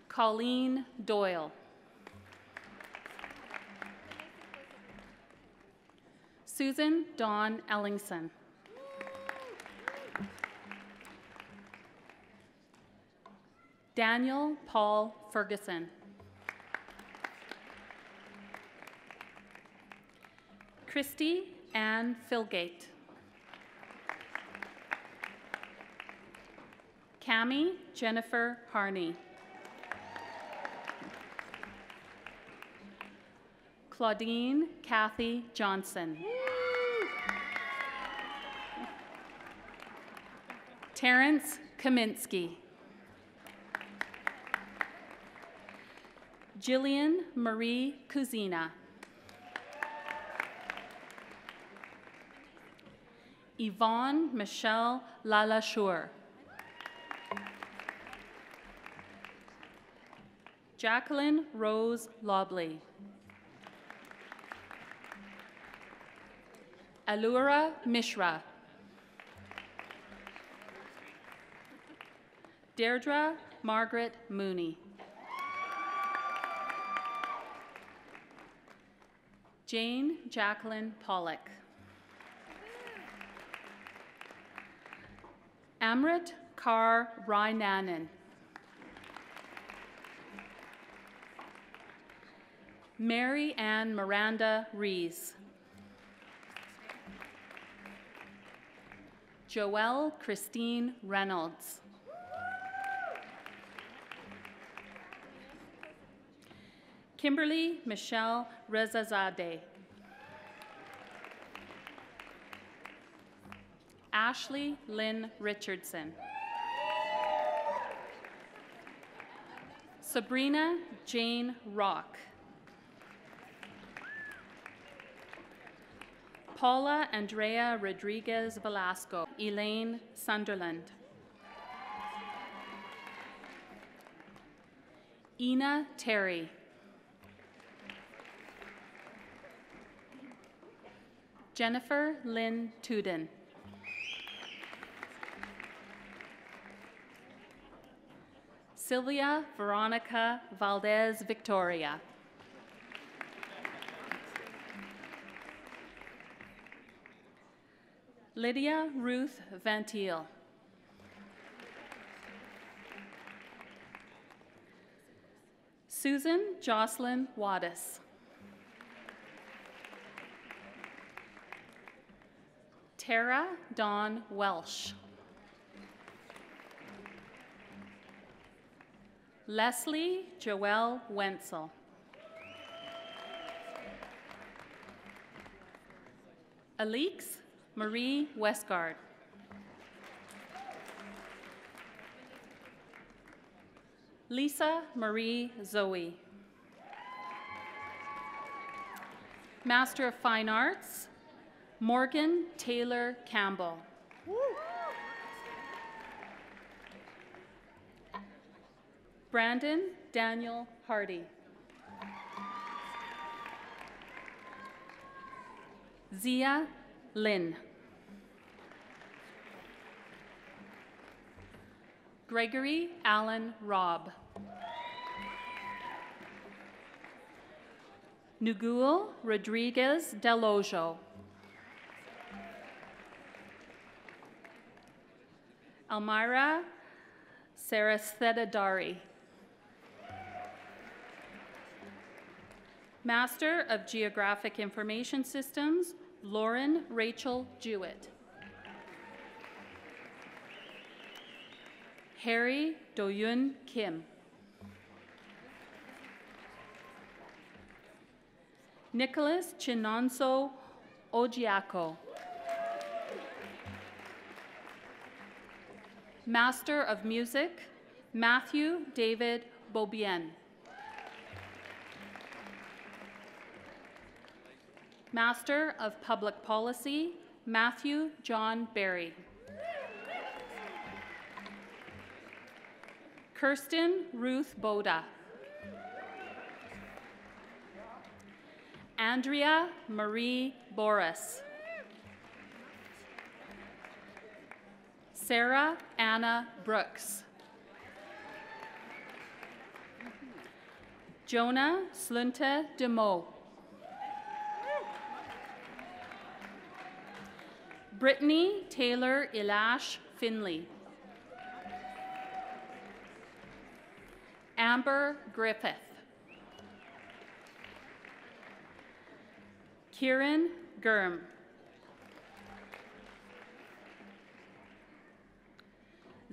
Colleen Doyle. Susan Dawn Ellingson. Daniel Paul Ferguson. Christy Ann Philgate. Cami Jennifer Harney. Claudine Kathy Johnson. Terrence Kaminsky. Jillian Marie Kuzina. Yvonne Michelle Lalachour. Jacqueline Rose Lobley. Alura Mishra. Deirdre Margaret Mooney. Jane Jacqueline Pollock. Amrit Kar Rainanen. Mary Ann Miranda Rees. Joelle Christine Reynolds. Kimberly Michelle Rezazadeh. Ashley Lynn Richardson. Sabrina Jane Rock. Paula Andrea Rodriguez Velasco, Elaine Sunderland. Ina Terry. Jennifer Lynn Tudin. Sylvia Veronica Valdez Victoria. Lydia Ruth Vantil. Susan Jocelyn Waddis. Tara Dawn Welsh. Leslie Joelle Wenzel. Alix Marie Westgard. Lisa Marie Zoe. Master of Fine Arts, Morgan Taylor Campbell. Brandon Daniel Hardy. Zia Lynn. Gregory Allen Robb. Nugul Rodriguez Delojo. Elmira Sarasthedadari. Master of Geographic Information Systems, Lauren Rachel Jewett. Harry Doyun Kim. Nicholas Chinonso Ojiako. Master of Music, Matthew David Bobien. Master of Public Policy, Matthew John Barry. Kirsten Ruth Boda. Andrea Marie Boris. Sarah Anna Brooks. Jonah Slunta Demo. Brittany Taylor Ilash Finley. Amber Griffith. Kieran Gurm.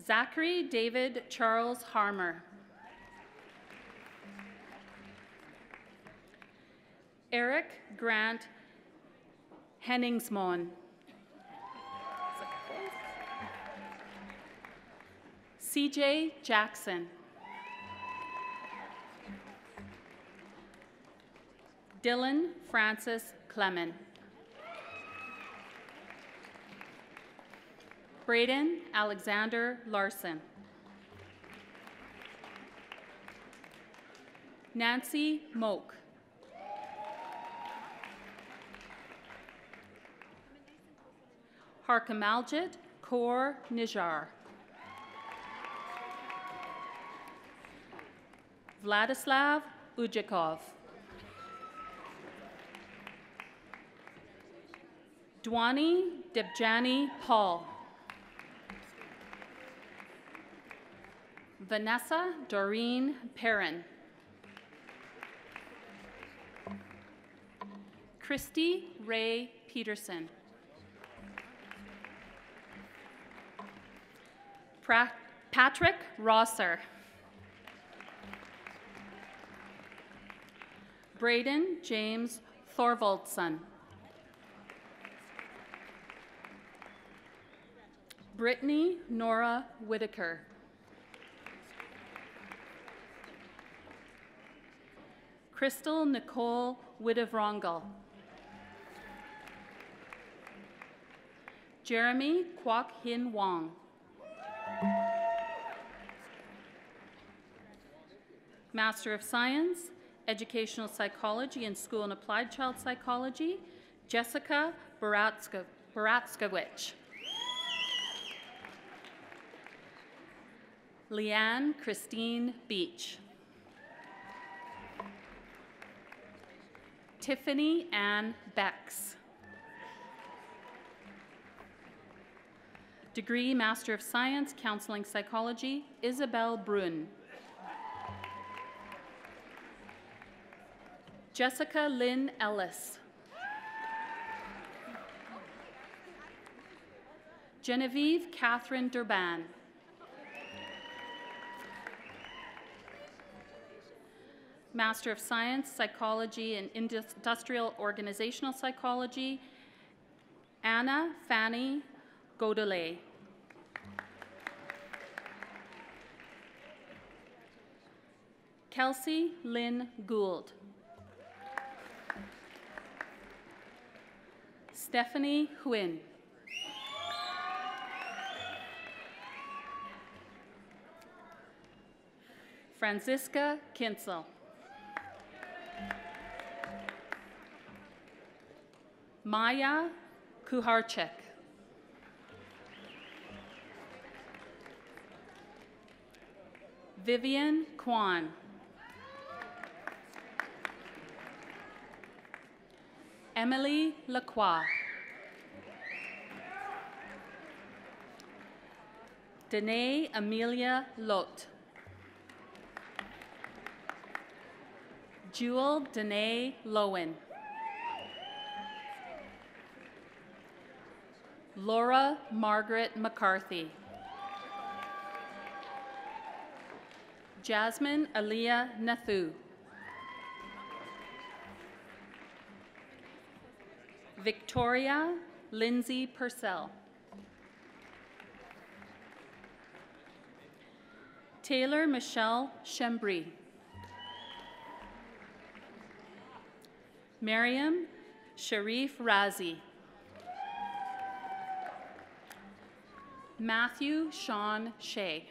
Zachary David Charles Harmer. Eric Grant Henningsmon. CJ Jackson. Dylan Francis Clement. Braden Alexander Larson. Nancy Moak. Harkamaljit Kaur Nijar. Vladislav Ujakov. Dwani Debjani Paul. Vanessa Doreen Perrin. Christy Ray Peterson. Patrick Rosser. Braden James Thorvaldson. Brittany Nora Whitaker. Crystal Nicole Widevrongel. Jeremy Kwok Hin Wong. Master of Science, Educational Psychology and School and Applied Child Psychology, Jessica Baratska- Baratskowicz. Leanne Christine Beach. Tiffany Ann Bex. Degree Master of Science, Counseling Psychology, Isabel Brun. Jessica Lynn Ellis. Genevieve Catherine Durban. Master of Science, Psychology and Industrial Organizational Psychology, Anna Fanny Godelay. Kelsey Lynn Gould. Stephanie Huyn. Franziska Kinsel. Maya Kuharchek. Vivian Kwan. Emily Lacroix. Danae Amelia Lot. Jewel Danae Lowen. Laura Margaret McCarthy. Jasmine Aliyah Nathu. Victoria Lindsay Purcell. Taylor Michelle Shembri. Miriam Sharif Razi. Matthew Sean Shea.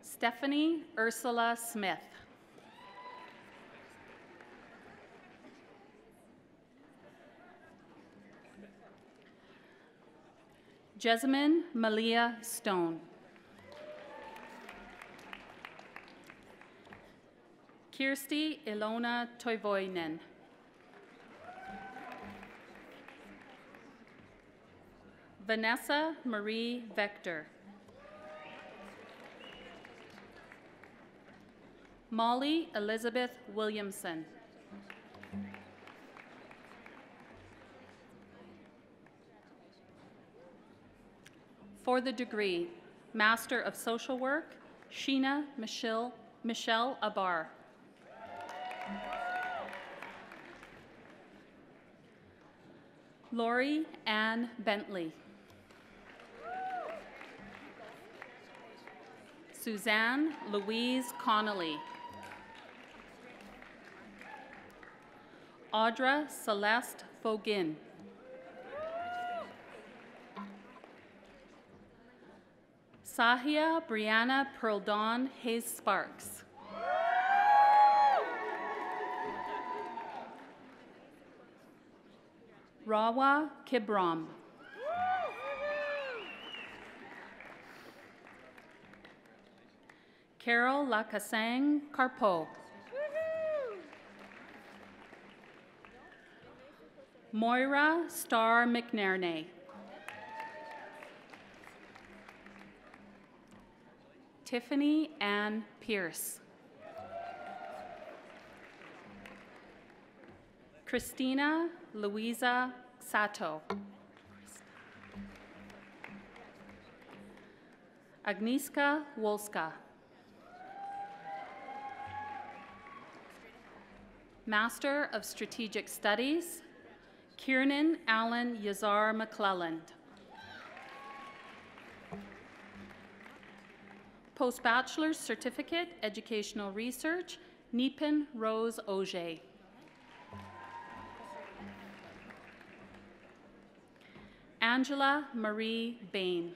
Stephanie Ursula Smith. Jessamine Malia Stone. Kirsty Ilona Toivoinen. Vanessa Marie Vector. Molly Elizabeth Williamson. For the degree, Master of Social Work, Sheena Michelle, Michelle Abar. Lori Ann Bentley. Suzanne Louise Connolly. Audra Celeste Fogin. Sahia Brianna Pearldon Hayes Sparks. Rawa Kibram. Carol Lacasang Carpo. Moira Star McNerney. Tiffany Ann Pierce. Christina Louisa Sato. Agnieszka Wolska. Master of Strategic Studies, Kiernan Allen Yazar McClelland. Postbachelor's Certificate, Educational Research, Nipin Rose Auger. Angela Marie Bain.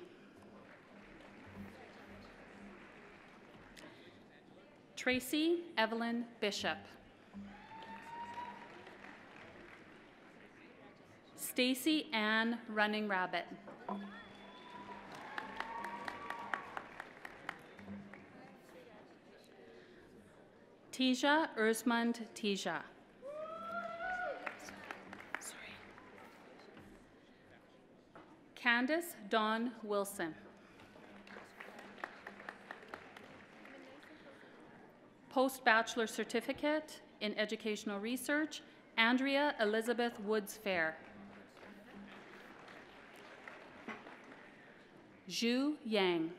Tracy Evelyn Bishop. Stacy Ann Running Rabbit. Tisha Ersmund Tisha. Candace Dawn Wilson. Post-bachelor certificate in educational research, Andrea Elizabeth Woods Fair. Zhu Yang.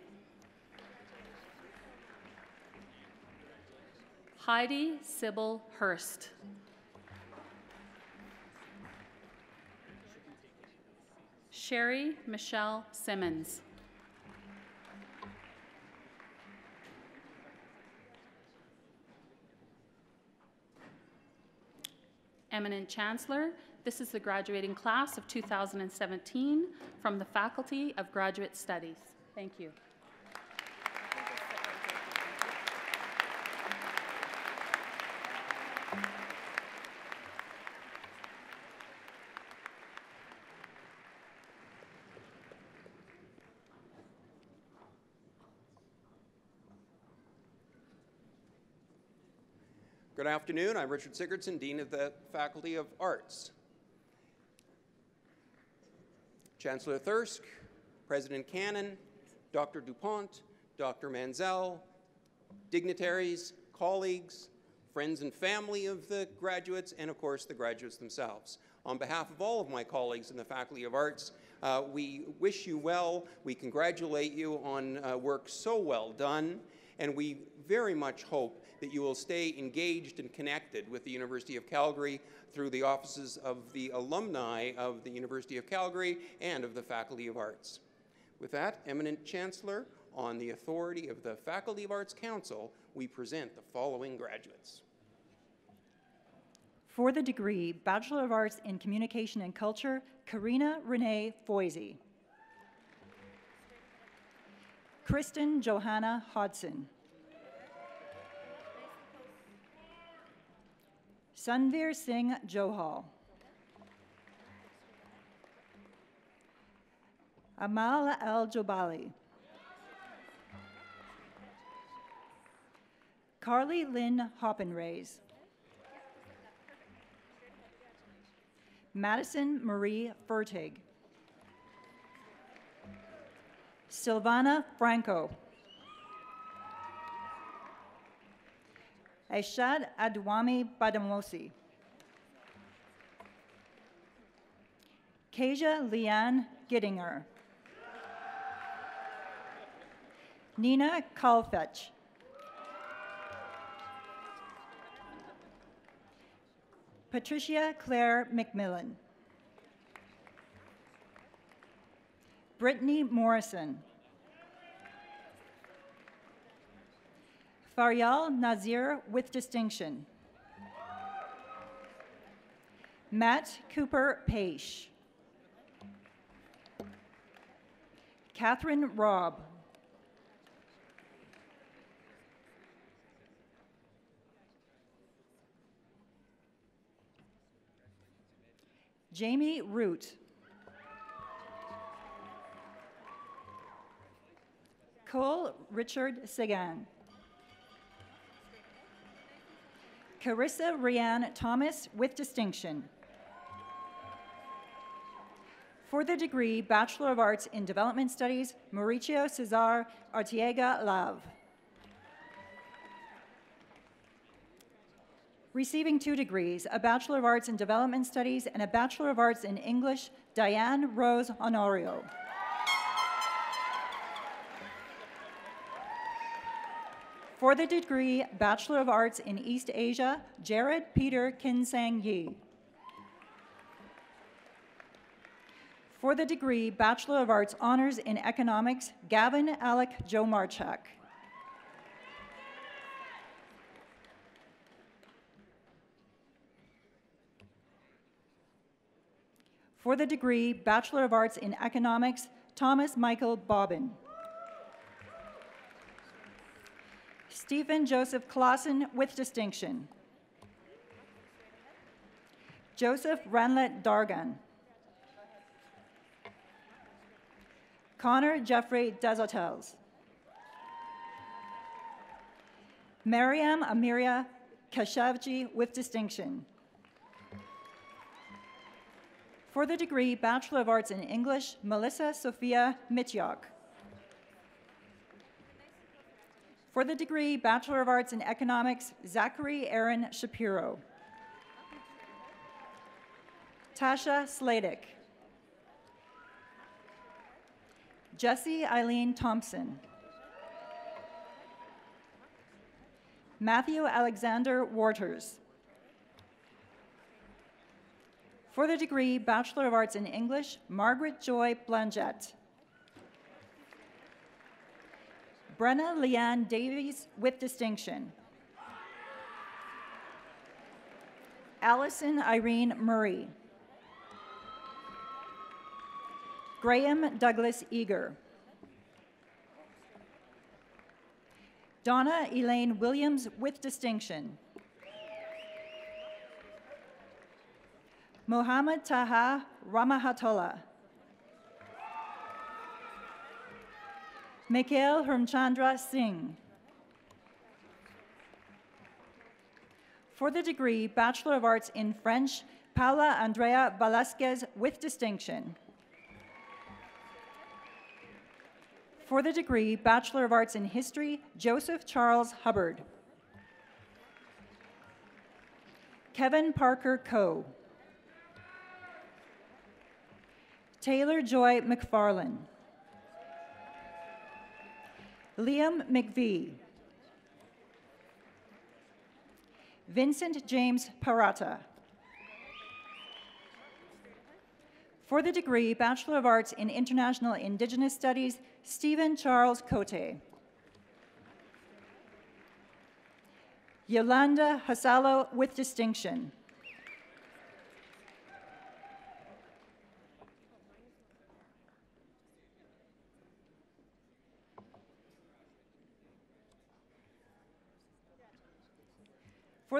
Heidi Sybil Hurst. Sherry Michelle Simmons. Eminent Chancellor, this is the graduating class of 2017 from the Faculty of Graduate Studies. Thank you. Good afternoon. I'm Richard Sigurdson, Dean of the Faculty of Arts. Chancellor Thirsk, President Cannon, Dr. DuPont, Dr. Manzel, dignitaries, colleagues, friends and family of the graduates, and of course the graduates themselves. On behalf of all of my colleagues in the Faculty of Arts, uh, we wish you well, we congratulate you on uh, work so well done, and we very much hope that you will stay engaged and connected with the University of Calgary through the offices of the alumni of the University of Calgary and of the Faculty of Arts. With that, eminent Chancellor, on the authority of the Faculty of Arts Council, we present the following graduates. For the degree Bachelor of Arts in Communication and Culture, Karina Renee Foisey. Kristen Johanna Hodson. Sanveer Singh Johal. Amal Al Jobali. Carly Lynn Hoppenrays. Madison Marie Fertig. Silvana Franco. Aishad Adwami Badamosi. Kasia Leanne Gittinger. Nina Kalfetch. Patricia Claire McMillan. Brittany Morrison. Faryal Nazir with distinction. Matt Cooper Paish. Catherine Robb. Jamie Root. Cole Richard Sagan. Carissa Rianne Thomas with distinction. For the degree Bachelor of Arts in Development Studies, Mauricio Cesar Artiega Love. Receiving two degrees, a Bachelor of Arts in Development Studies and a Bachelor of Arts in English, Diane Rose Honorio. For the degree Bachelor of Arts in East Asia, Jared Peter Kinsang Yi. For the degree Bachelor of Arts Honors in Economics, Gavin Alec Joe Marchak. For the degree Bachelor of Arts in Economics, Thomas Michael Bobbin. Stephen Joseph Clausen with distinction. Joseph Ranlet Dargan. Connor Jeffrey Desotels. Mariam Amiria Kashevji with distinction. For the degree Bachelor of Arts in English, Melissa Sophia Mitjok. For the degree Bachelor of Arts in Economics, Zachary Aaron Shapiro. Tasha Sladek. Jesse Eileen Thompson. Matthew Alexander Waters. For the degree Bachelor of Arts in English, Margaret Joy Blanchett. Brenna Leanne Davies with distinction. Allison Irene Murray. Graham Douglas Eager. Donna Elaine Williams with distinction. Mohammed Taha Ramahatola. Mikhail Hermchandra Singh. For the degree Bachelor of Arts in French, Paula Andrea Velasquez with distinction. For the degree Bachelor of Arts in History, Joseph Charles Hubbard. Kevin Parker Coe. Taylor Joy McFarlane. Liam McVie. Vincent James Parata. For the degree Bachelor of Arts in International Indigenous Studies, Stephen Charles Cote. Yolanda Hasalo with distinction.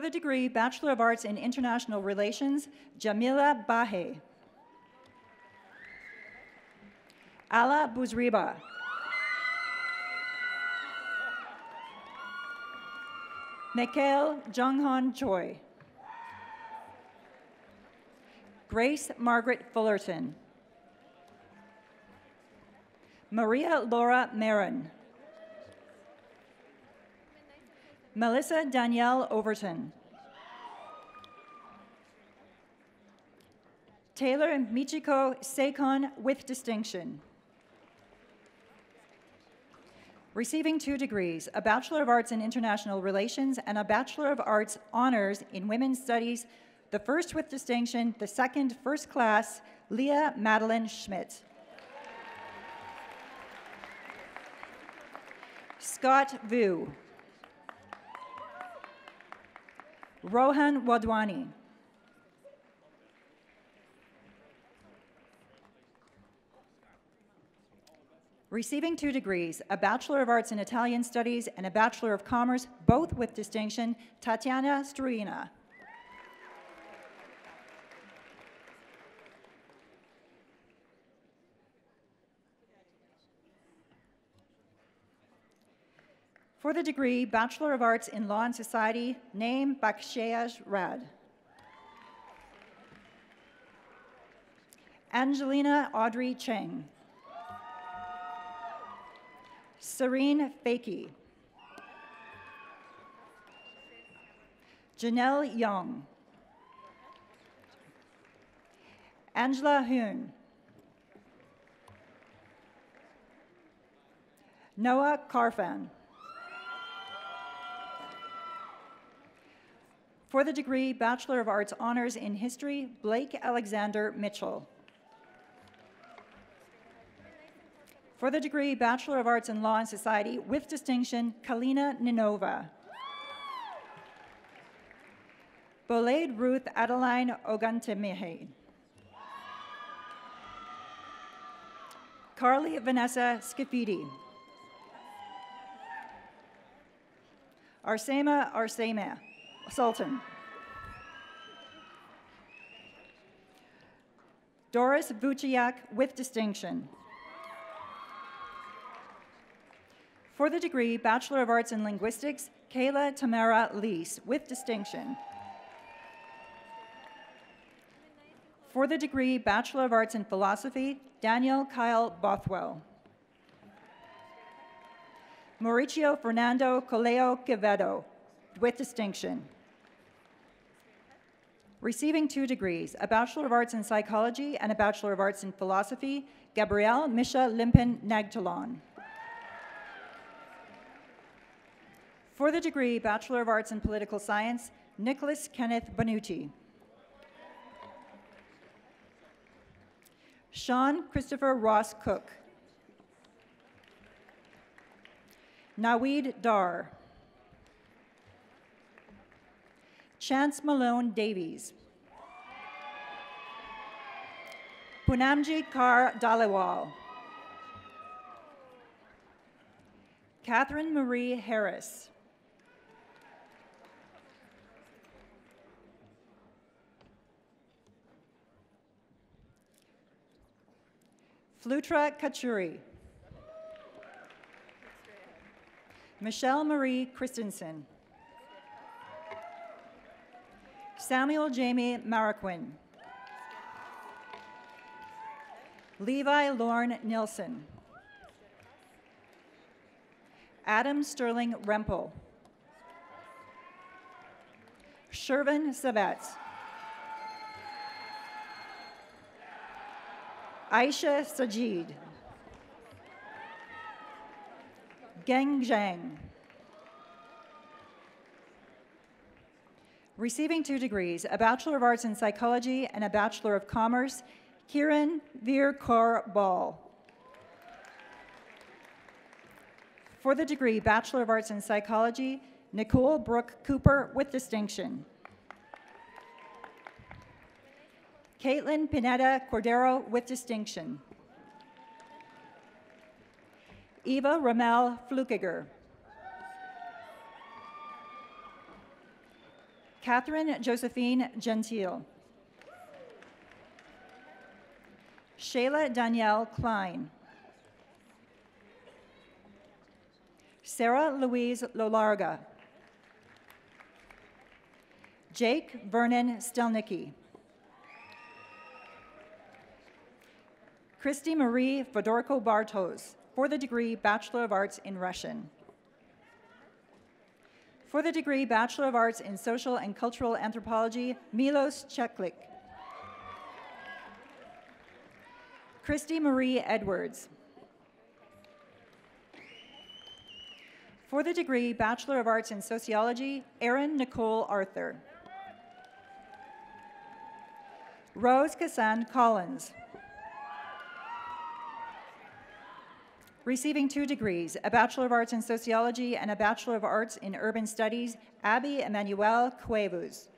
The degree Bachelor of Arts in International Relations, Jamila Bahe. Ala Buzriba. Mikhail Junghan Choi. Grace Margaret Fullerton. Maria Laura Marin. Melissa Danielle Overton. Taylor Michiko Seikon with distinction. Receiving two degrees, a Bachelor of Arts in International Relations and a Bachelor of Arts Honors in Women's Studies, the first with distinction, the second first class, Leah Madeline Schmidt. Scott Vu. Rohan Wadwani. Receiving two degrees, a Bachelor of Arts in Italian Studies and a Bachelor of Commerce, both with distinction, Tatiana Struina. For the degree Bachelor of Arts in Law and Society, name Bakshayaj Rad. Angelina Audrey Cheng. Serene Fakey. Janelle Young. Angela Hoon. Noah Carfan. For the degree Bachelor of Arts Honors in History, Blake Alexander Mitchell. For the degree Bachelor of Arts in Law and Society with distinction, Kalina Ninova. Bolade Ruth Adeline Ogantemihe. Carly Vanessa Scafidi. Arsema Arsema Sultan. Doris Vuciak with distinction. For the degree Bachelor of Arts in Linguistics, Kayla Tamara Lees with distinction. For the degree Bachelor of Arts in Philosophy, Daniel Kyle Bothwell. Mauricio Fernando Coleo Quevedo with distinction. Receiving two degrees, a Bachelor of Arts in Psychology and a Bachelor of Arts in Philosophy, Gabrielle Misha Limpen Nagtalon. For the degree Bachelor of Arts in Political Science, Nicholas Kenneth Bonucci. Sean Christopher Ross Cook. Naweed Dar. Chance Malone Davies. Punamji Kar Dalewal. Catherine Marie Harris. Flutra Kachuri. Michelle Marie Christensen. Samuel Jamie Maraquin. Levi Lorne Nilsson. Adam Sterling Rempel. Shervin Savetz. Aisha Sajid. Geng Zhang. Receiving two degrees, a Bachelor of Arts in Psychology and a Bachelor of Commerce, Kiran Veer Kaur Ball. For the degree Bachelor of Arts in Psychology, Nicole Brooke Cooper with distinction. Caitlin Pineda Cordero with distinction. Eva Ramel Flukiger. Catherine Josephine Gentile. Shayla Danielle Klein. Sarah Louise Lolarga. Jake Vernon Stelnicki. Christy Marie Fedorko Bartos for the degree Bachelor of Arts in Russian. For the degree Bachelor of Arts in Social and Cultural Anthropology, Milos Cheklik. Christy Marie Edwards. For the degree Bachelor of Arts in Sociology, Erin Nicole Arthur. Rose Kassan Collins. Receiving two degrees, a Bachelor of Arts in Sociology and a Bachelor of Arts in Urban Studies, Abby Emmanuel Cuevas.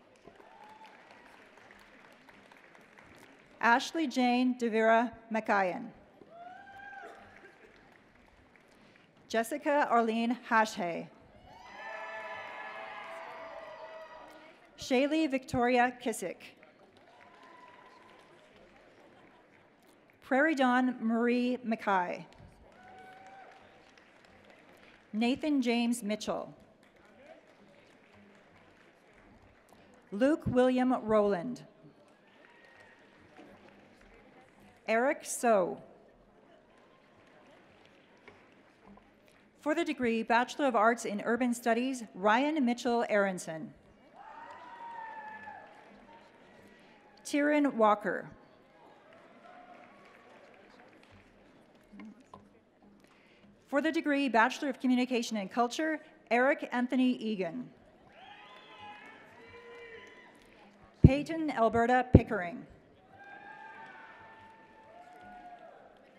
Ashley Jane Devira Makayan. Jessica Arlene Hashhay. Shaylee Victoria Kissick. Prairie Dawn Marie Mackay. Nathan James Mitchell. Luke William Rowland. Eric So. For the degree Bachelor of Arts in Urban Studies, Ryan Mitchell Aronson. Tyrion Walker. For the degree Bachelor of Communication and Culture, Eric Anthony Egan. Peyton Alberta Pickering.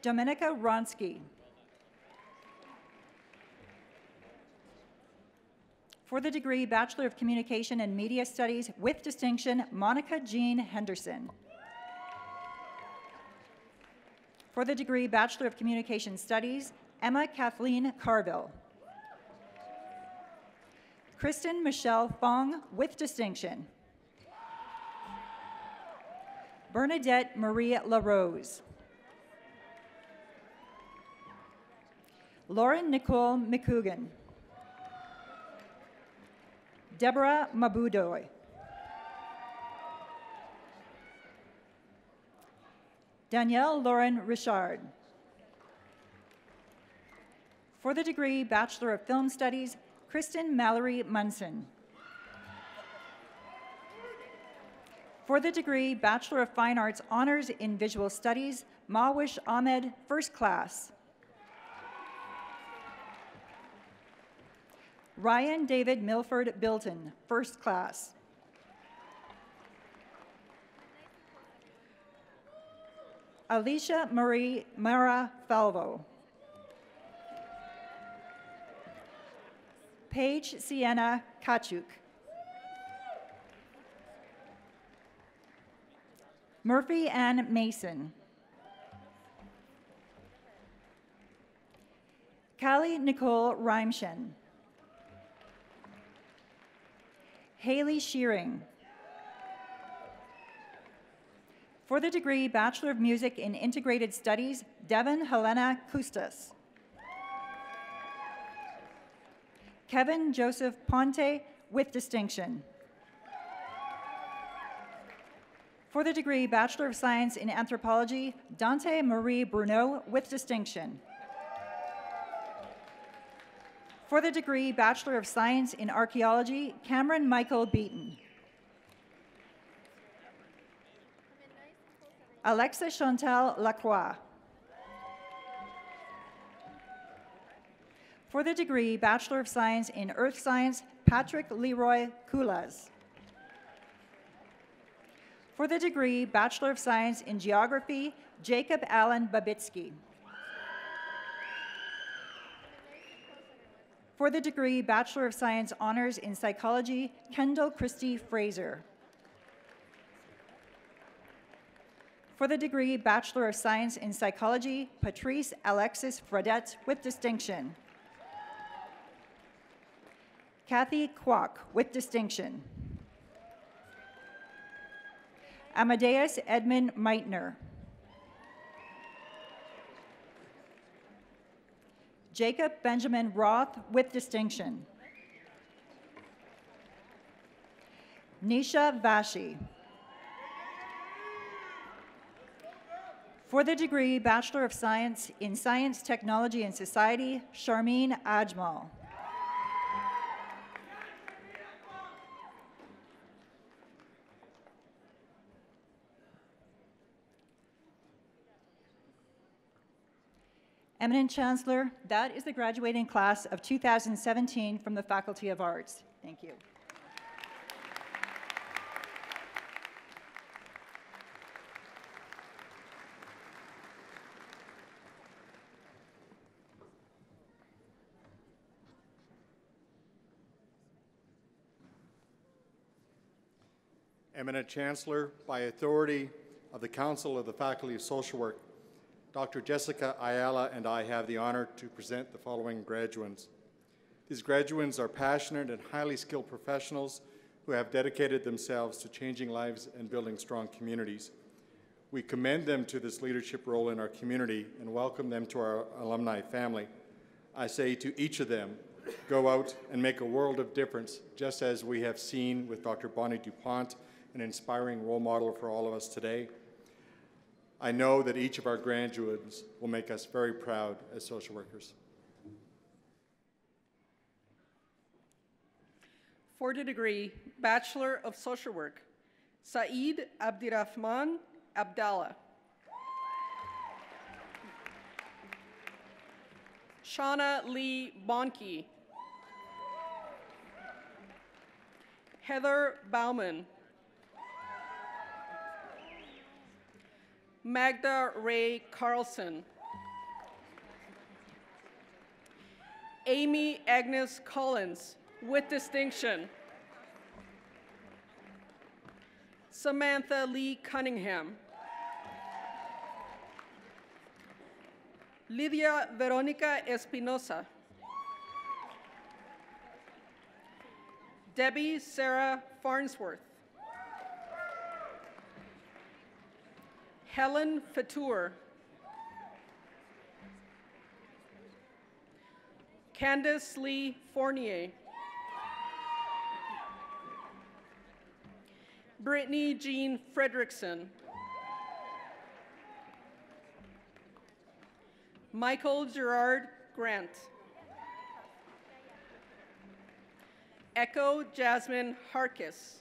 Dominica Ronsky. For the degree Bachelor of Communication and Media Studies with distinction, Monica Jean Henderson. For the degree Bachelor of Communication Studies, Emma Kathleen Carville. Kristen Michelle Fong with distinction. Bernadette Marie LaRose. Lauren Nicole McCougan. Deborah Mabudoy. Danielle Lauren Richard. For the degree Bachelor of Film Studies, Kristen Mallory Munson. For the degree Bachelor of Fine Arts Honors in Visual Studies, Mawish Ahmed, First Class. Ryan David Milford Bilton, First Class. Alicia Marie Mara Falvo. Paige Sienna Kachuk. Murphy Ann Mason. Callie Nicole Reimschen. Haley Shearing. For the degree Bachelor of Music in Integrated Studies, Devon Helena Kustas. Kevin Joseph Ponte with distinction. For the degree Bachelor of Science in Anthropology, Dante Marie Bruno with distinction. For the degree Bachelor of Science in Archaeology, Cameron Michael Beaton. Alexa Chantal Lacroix. For the degree Bachelor of Science in Earth Science, Patrick Leroy Kulas. For the degree Bachelor of Science in Geography, Jacob Allen Babitsky. For the degree Bachelor of Science Honors in Psychology, Kendall Christie Fraser. For the degree Bachelor of Science in Psychology, Patrice Alexis Fredette with distinction. Kathy Kwok with distinction. Amadeus Edmund Meitner. Jacob Benjamin Roth with distinction. Nisha Vashi. For the degree Bachelor of Science in Science, Technology, and Society, Charmine Ajmal. Eminent Chancellor, that is the graduating class of 2017 from the Faculty of Arts. Thank you. Eminent Chancellor, by authority of the Council of the Faculty of Social Work, Dr. Jessica Ayala and I have the honor to present the following graduates. These graduates are passionate and highly skilled professionals who have dedicated themselves to changing lives and building strong communities. We commend them to this leadership role in our community and welcome them to our alumni family. I say to each of them, go out and make a world of difference, just as we have seen with Dr. Bonnie DuPont an inspiring role model for all of us today. I know that each of our graduates will make us very proud as social workers. For the degree Bachelor of Social Work, Saeed Abdirahman Abdallah. Shauna Lee Bonke. Heather Bauman. Magda Ray Carlson. Amy Agnes Collins, with distinction. Samantha Lee Cunningham. Lydia Veronica Espinosa. Debbie Sarah Farnsworth. Helen Fatour. Candace Lee Fournier. Brittany Jean Fredrickson. Michael Gerard Grant. Echo Jasmine Harkis.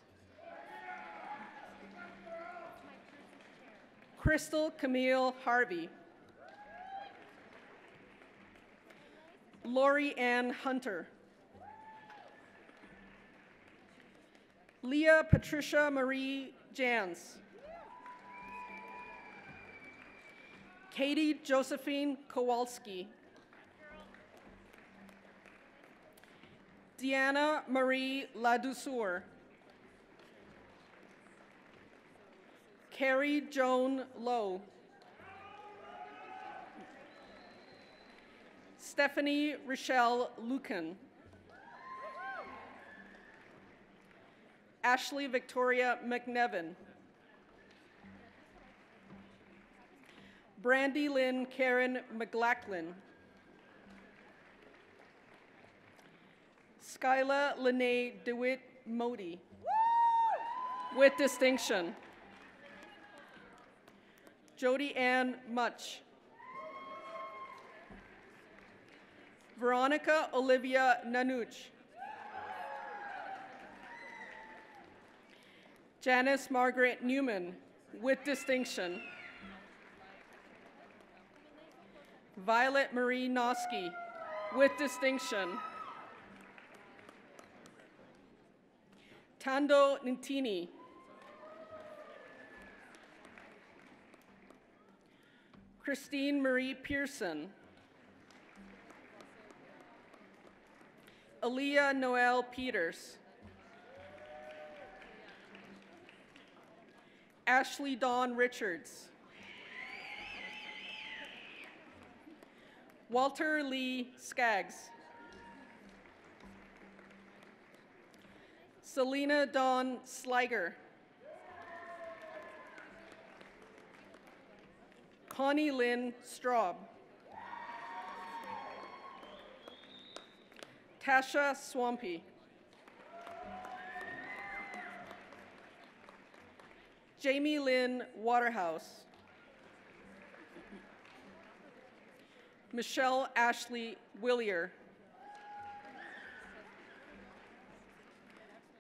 Crystal Camille Harvey. Lori Ann Hunter. Leah Patricia Marie Jans. Katie Josephine Kowalski. Deanna Marie Ladouceur. Carrie Joan Lowe. Stephanie Rochelle Lucan. Ashley Victoria McNevin. Brandy Lynn Karen McLachlan. Skyla Lene DeWitt Modi. With distinction. Jody Ann Much. Veronica Olivia Nanuch. Janice Margaret Newman, with distinction. Violet Marie Noski, with distinction. Tando Nintini. Christine Marie Pearson. Aaliyah Noel Peters. Ashley Dawn Richards. Walter Lee Skaggs. Selena Dawn Sliger. Connie Lynn Straub. Tasha Swampy. Jamie Lynn Waterhouse. Michelle Ashley Willier.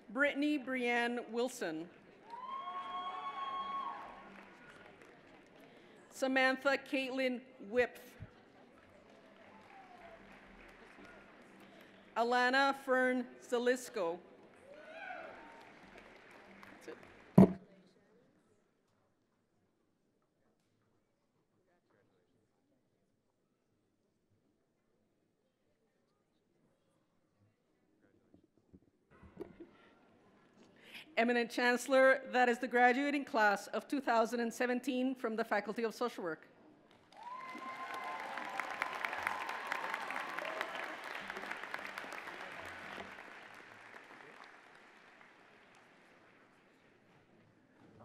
Brittany Brienne Wilson. Samantha Caitlin Whip. Alana Fern Zalisco. Eminent Chancellor, that is the graduating class of 2017 from the Faculty of Social Work.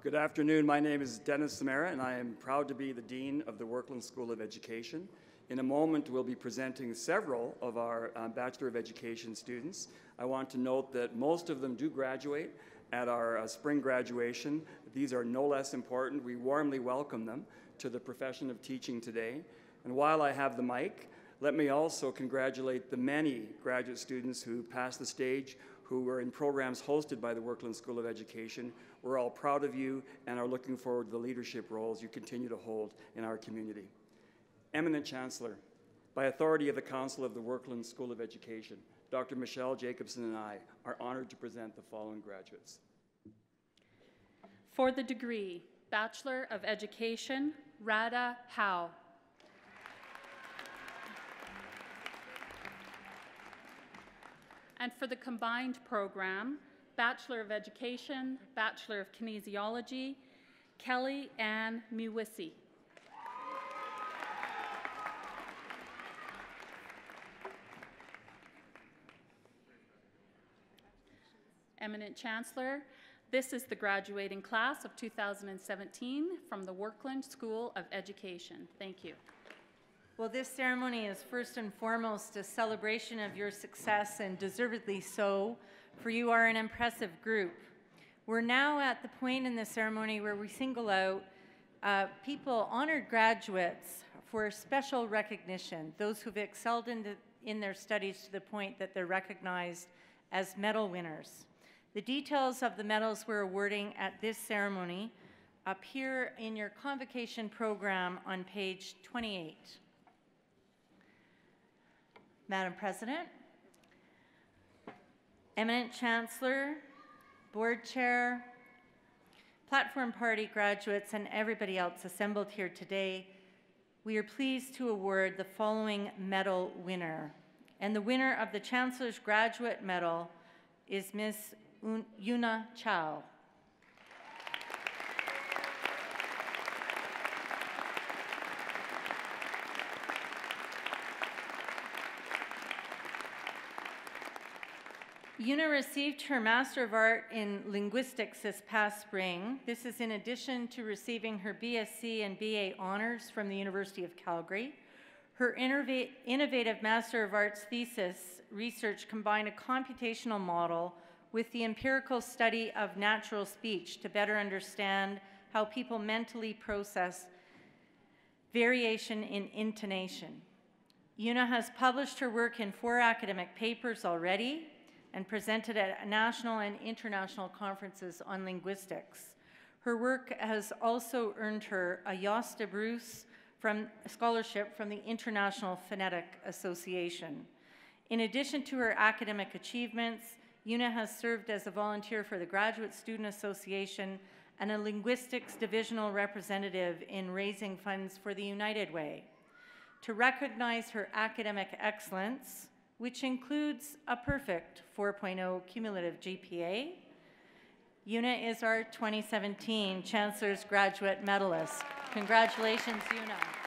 Good afternoon. My name is Dennis Sumara, and I am proud to be the Dean of the Werklund School of Education. In a moment, we'll be presenting several of our um, Bachelor of Education students. I want to note that most of them do graduate at our uh, spring graduation. These are no less important. We warmly welcome them to the profession of teaching today. And while I have the mic, let me also congratulate the many graduate students who passed the stage, who were in programs hosted by the Werklund School of Education. We're all proud of you and are looking forward to the leadership roles you continue to hold in our community. Eminent Chancellor, by authority of the Council of the Werklund School of Education, Dr. Michelle Jacobson and I are honored to present the following graduates. For the degree Bachelor of Education, Rada Howe. And for the combined program, Bachelor of Education, Bachelor of Kinesiology, Kelly Ann Mewissy. Eminent Chancellor, this is the graduating class of 2017 from the Werklund School of Education. Thank you. Well, this ceremony is first and foremost a celebration of your success, and deservedly so, for you are an impressive group. We're now at the point in the ceremony where we single out uh, people, honored graduates, for special recognition, those who've excelled in, the, in their studies to the point that they're recognized as medal winners. The details of the medals we're awarding at this ceremony appear in your convocation program on page 28. Madam President, Eminent Chancellor, Board Chair, Platform Party graduates, and everybody else assembled here today, we are pleased to award the following medal winner. And the winner of the Chancellor's Graduate Medal is Ms. Yuna Chow. Yuna received her Master of Art in Linguistics this past spring. This is in addition to receiving her BSc and BA honors from the University of Calgary. Her innovative Master of Arts thesis research combined a computational model with the empirical study of natural speech to better understand how people mentally process variation in intonation. Yuna has published her work in four academic papers already, and presented at national and international conferences on linguistics. Her work has also earned her a Jos Bruce from scholarship from the International Phonetic Association. In addition to her academic achievements, Yuna has served as a volunteer for the Graduate Student Association and a linguistics divisional representative in raising funds for the United Way. To recognize her academic excellence, which includes a perfect 4.0 cumulative GPA. Una is our 2017 Chancellor's Graduate Medalist. Congratulations, Yuna.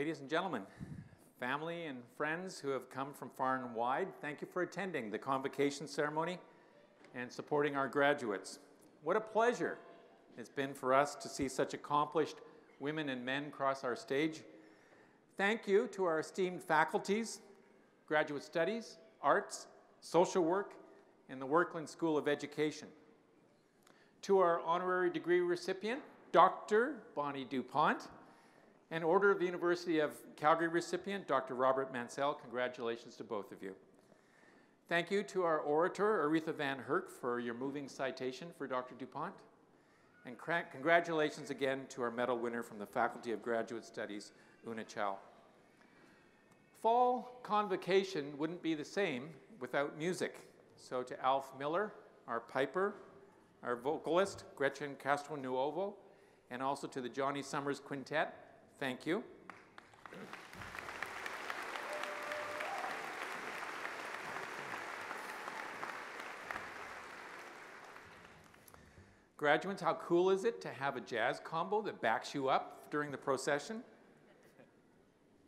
Ladies and gentlemen, family and friends who have come from far and wide, thank you for attending the convocation ceremony and supporting our graduates. What a pleasure it's been for us to see such accomplished women and men cross our stage. Thank you to our esteemed faculties, graduate studies, arts, social work, and the Werklund School of Education. To our honorary degree recipient, Dr. Bonnie DuPont, and Order of the University of Calgary recipient, Dr. Robert Mansell. Congratulations to both of you. Thank you to our orator, Aritha Van Herk, for your moving citation for Dr. DuPont. And congratulations again to our medal winner from the Faculty of Graduate Studies, Una Chow. Fall convocation wouldn't be the same without music. So to Alf Miller, our piper, our vocalist, Gretchen Castro Nuovo, and also to the Johnny Summers Quintet, Thank you. Graduates, how cool is it to have a jazz combo that backs you up during the procession?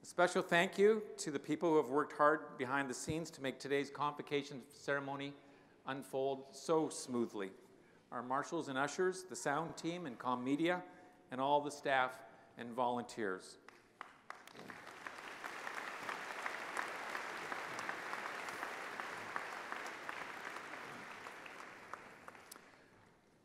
A special thank you to the people who have worked hard behind the scenes to make today's convocation ceremony unfold so smoothly. Our marshals and ushers, the sound team and com media, and all the staff and volunteers.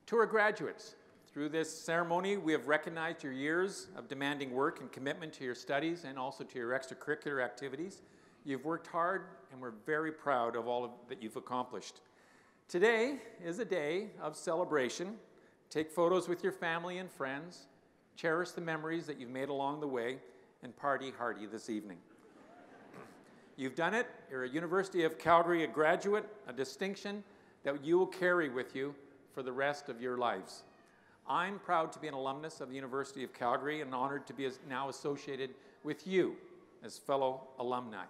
To our graduates, through this ceremony, we have recognized your years of demanding work and commitment to your studies and also to your extracurricular activities. You've worked hard, and we're very proud of all of that you've accomplished. Today is a day of celebration. Take photos with your family and friends. Cherish the memories that you've made along the way and party hardy this evening. You've done it. You're a University of Calgary a graduate, a distinction that you will carry with you for the rest of your lives. I'm proud to be an alumnus of the University of Calgary and honored to be now associated with you as fellow alumni.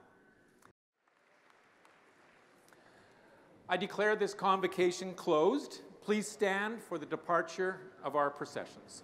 I declare this convocation closed. Please stand for the departure of our processions.